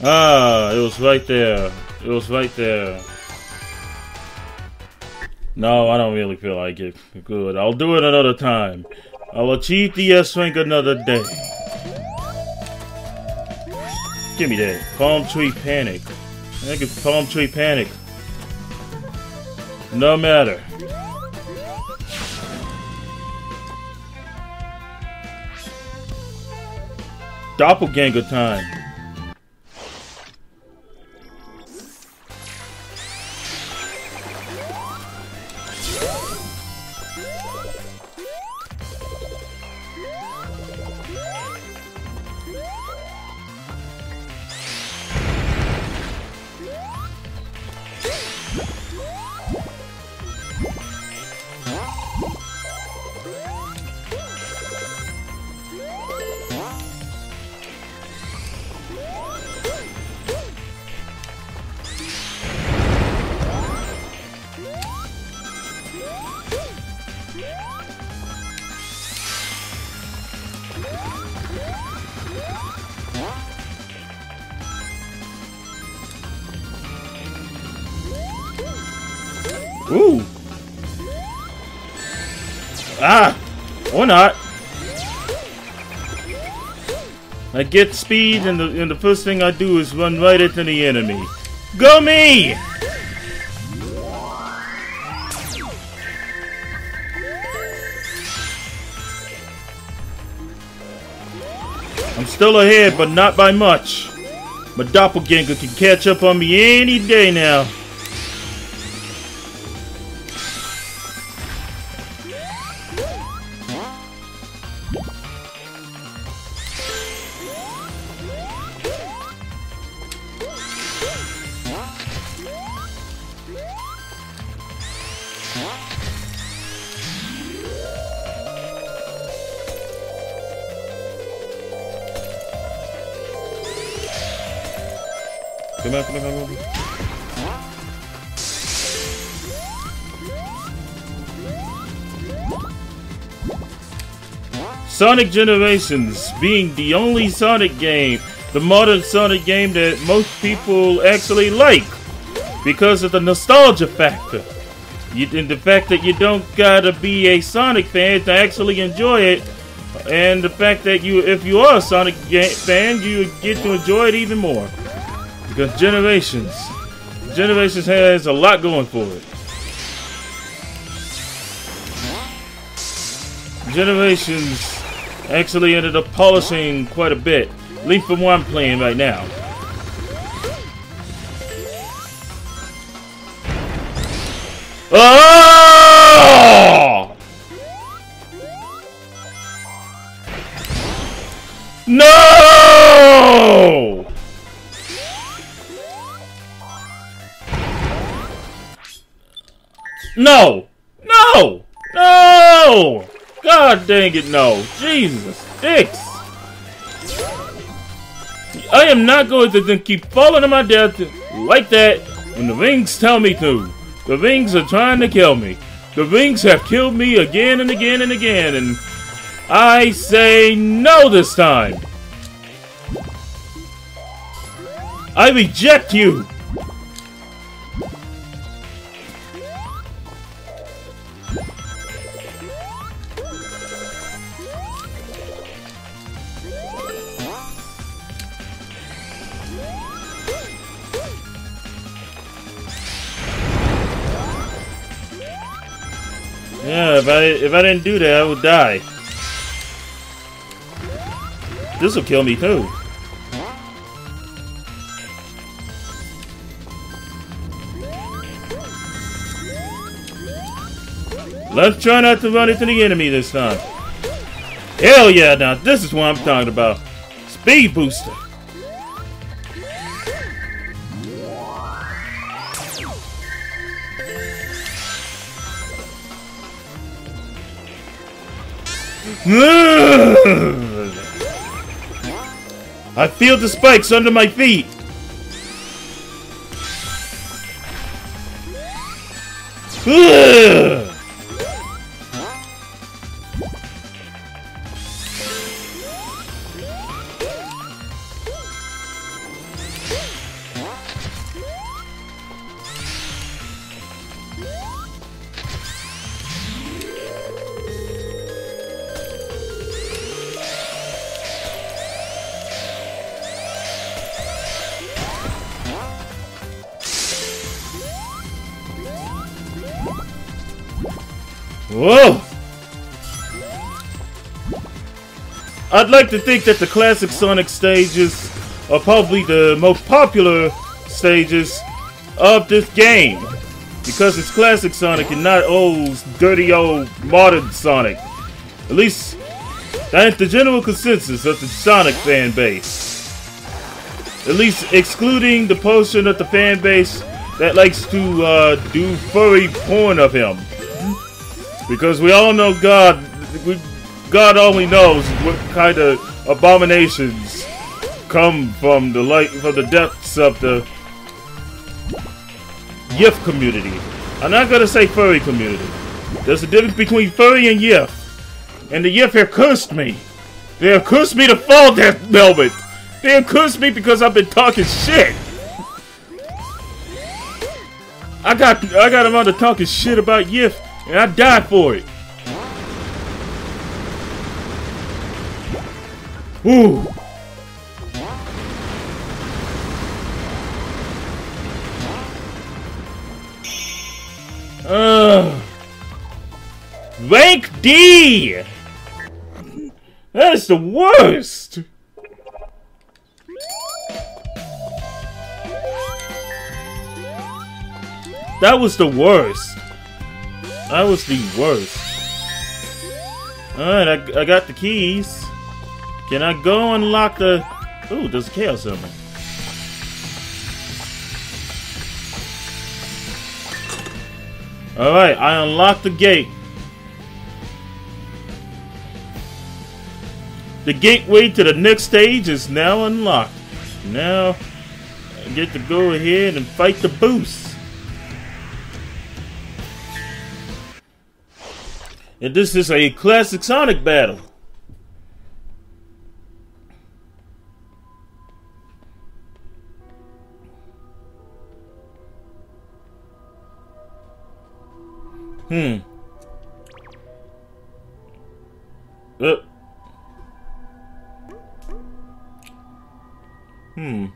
Ah, it was right there. It was right there. No, I don't really feel like it. Good. I'll do it another time. I'll achieve the S rank another day. Give me that. Palm tree panic. I think it's palm tree panic. No matter. Doppelganger time. Get speed, and the, and the first thing I do is run right into the enemy. Go me! I'm still ahead, but not by much. My doppelganger can catch up on me any day now. Sonic Generations being the only Sonic game, the modern Sonic game that most people actually like because of the nostalgia factor. You, and the fact that you don't gotta be a Sonic fan to actually enjoy it, and the fact that you, if you are a Sonic fan, you get to enjoy it even more. Because Generations, Generations has a lot going for it. Generations actually ended up polishing quite a bit. At least from what I'm playing right now. Oh! No! No! No! No! God dang it, no. Jesus, sticks. I am not going to then keep falling to my death like that when the rings tell me to. The rings are trying to kill me. The rings have killed me again and again and again, and I say no this time. I reject you. If I if I didn't do that, I would die. This will kill me too. Let's try not to run into the enemy this time. Hell yeah, now this is what I'm talking about. Speed booster. I feel the spikes under my feet. Ugh! I'd like to think that the classic Sonic stages are probably the most popular stages of this game. Because it's classic Sonic and not old, dirty old modern Sonic. At least, that's the general consensus of the Sonic fan base. At least excluding the portion of the fan base that likes to uh, do furry porn of him. Because we all know God, we, God only knows what kind of abominations come from the light, from the depths of the Yiff community. I'm not gonna say furry community. There's a difference between furry and Yiff. And the Yiff have cursed me. They have cursed me to fall that moment. They have cursed me because I've been talking shit. I got I got him on to talking shit about Yiff, and I died for it. Ooh. Ugh. Rank D! That is the worst! That was the worst. That was the worst. Alright, I, I got the keys. Can I go unlock the... Ooh, there's a chaos element. Alright, I unlocked the gate. The gateway to the next stage is now unlocked. Now, I get to go ahead and fight the boost. And this is a classic Sonic battle. Hmm. Uh. Hmm.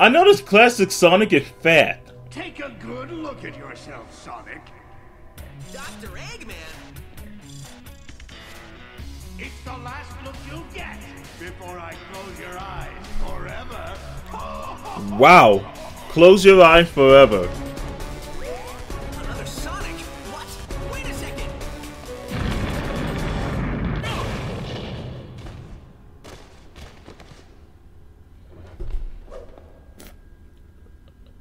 I noticed classic Sonic is fat. Take a good look at yourself, Sonic. Dr. Eggman? It's the last look you'll get before I close your eyes forever. *laughs* Wow. Close your eye forever.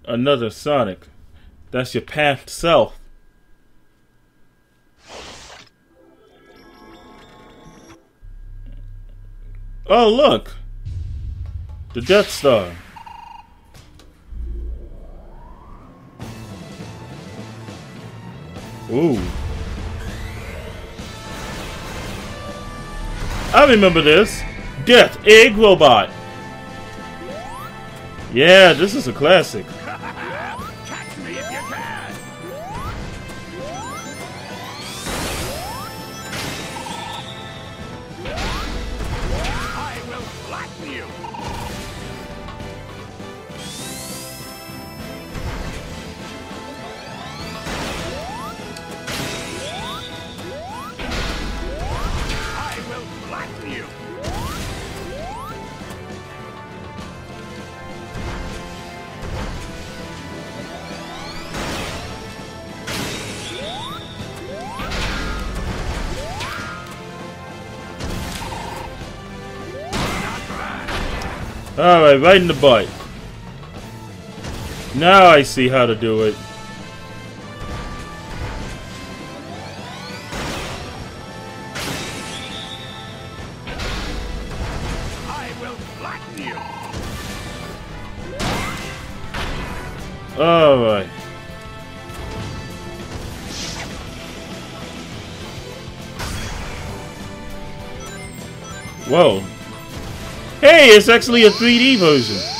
Another Sonic. That's your past self. Oh, look! The Death Star. Ooh. I remember this. Death Egg Robot. Yeah, this is a classic. Alright, riding the bike. Now I see how to do it. It's actually a 3D version.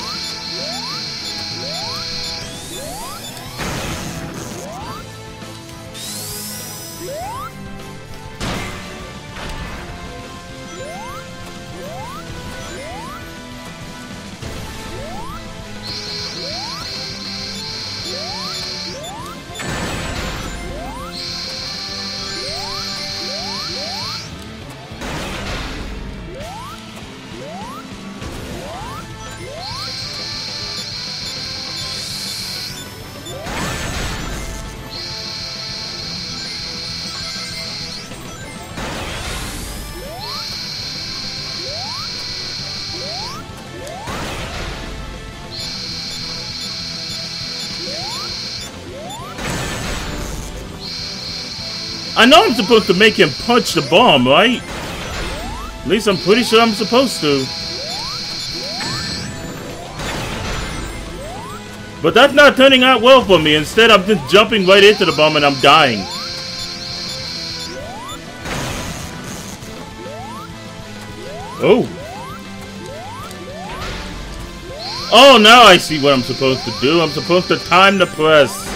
Know I'm supposed to make him punch the bomb, right? At least I'm pretty sure I'm supposed to. But that's not turning out well for me. Instead, I'm just jumping right into the bomb and I'm dying. Oh. Oh, now I see what I'm supposed to do. I'm supposed to time the press.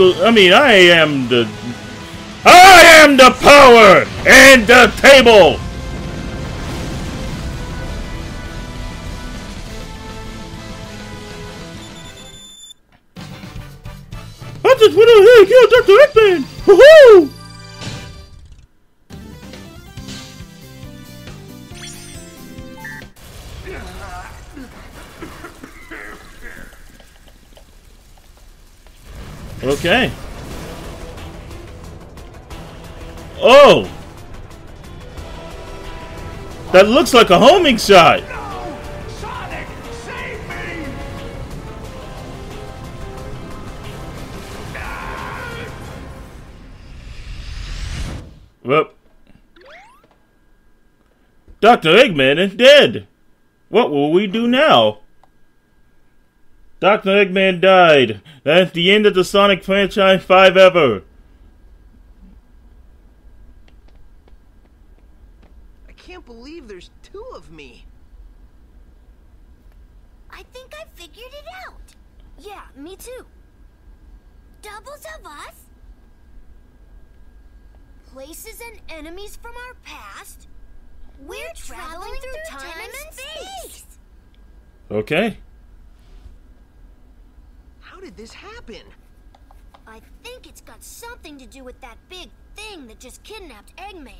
Michael. I mean, I am the. I am the power and the table. I just went ahead and killed Dr. Eggman. Woohoo! Okay. Oh! That looks like a homing shot! No! Sonic, save me! Well. Dr. Eggman is dead! What will we do now? Dr. Eggman died. That's the end of the Sonic franchise 5 ever. I can't believe there's two of me. I think I figured it out. Yeah, me too. Doubles of us? Places and enemies from our past? We're, traveling, through, time, and space. Okay. How did this happen? I think it's got something to do with that big thing that just kidnapped Eggman.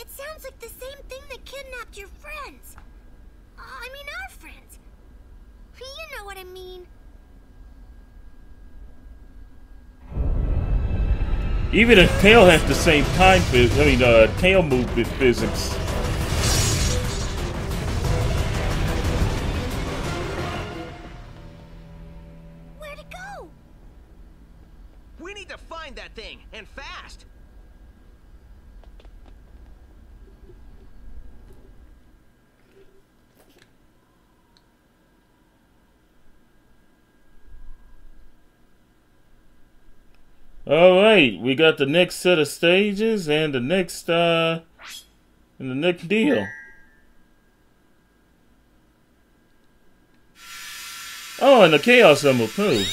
It sounds like the same thing that kidnapped your friends. Uh, I mean, our friends. You know what I mean. Even a tail has the same time phys- I mean, uh, tail movement physics. All right, we got the next set of stages and the next uh and the next deal. Oh, and the chaos symbol too.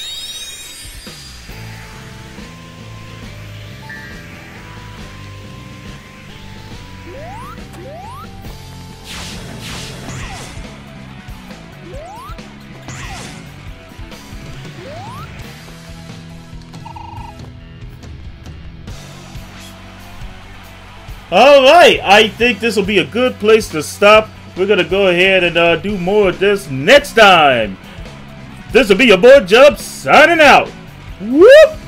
All right, I think this will be a good place to stop. We're gonna go ahead and uh, do more of this next time. This will be your boy Jubbz signing out. Whoop!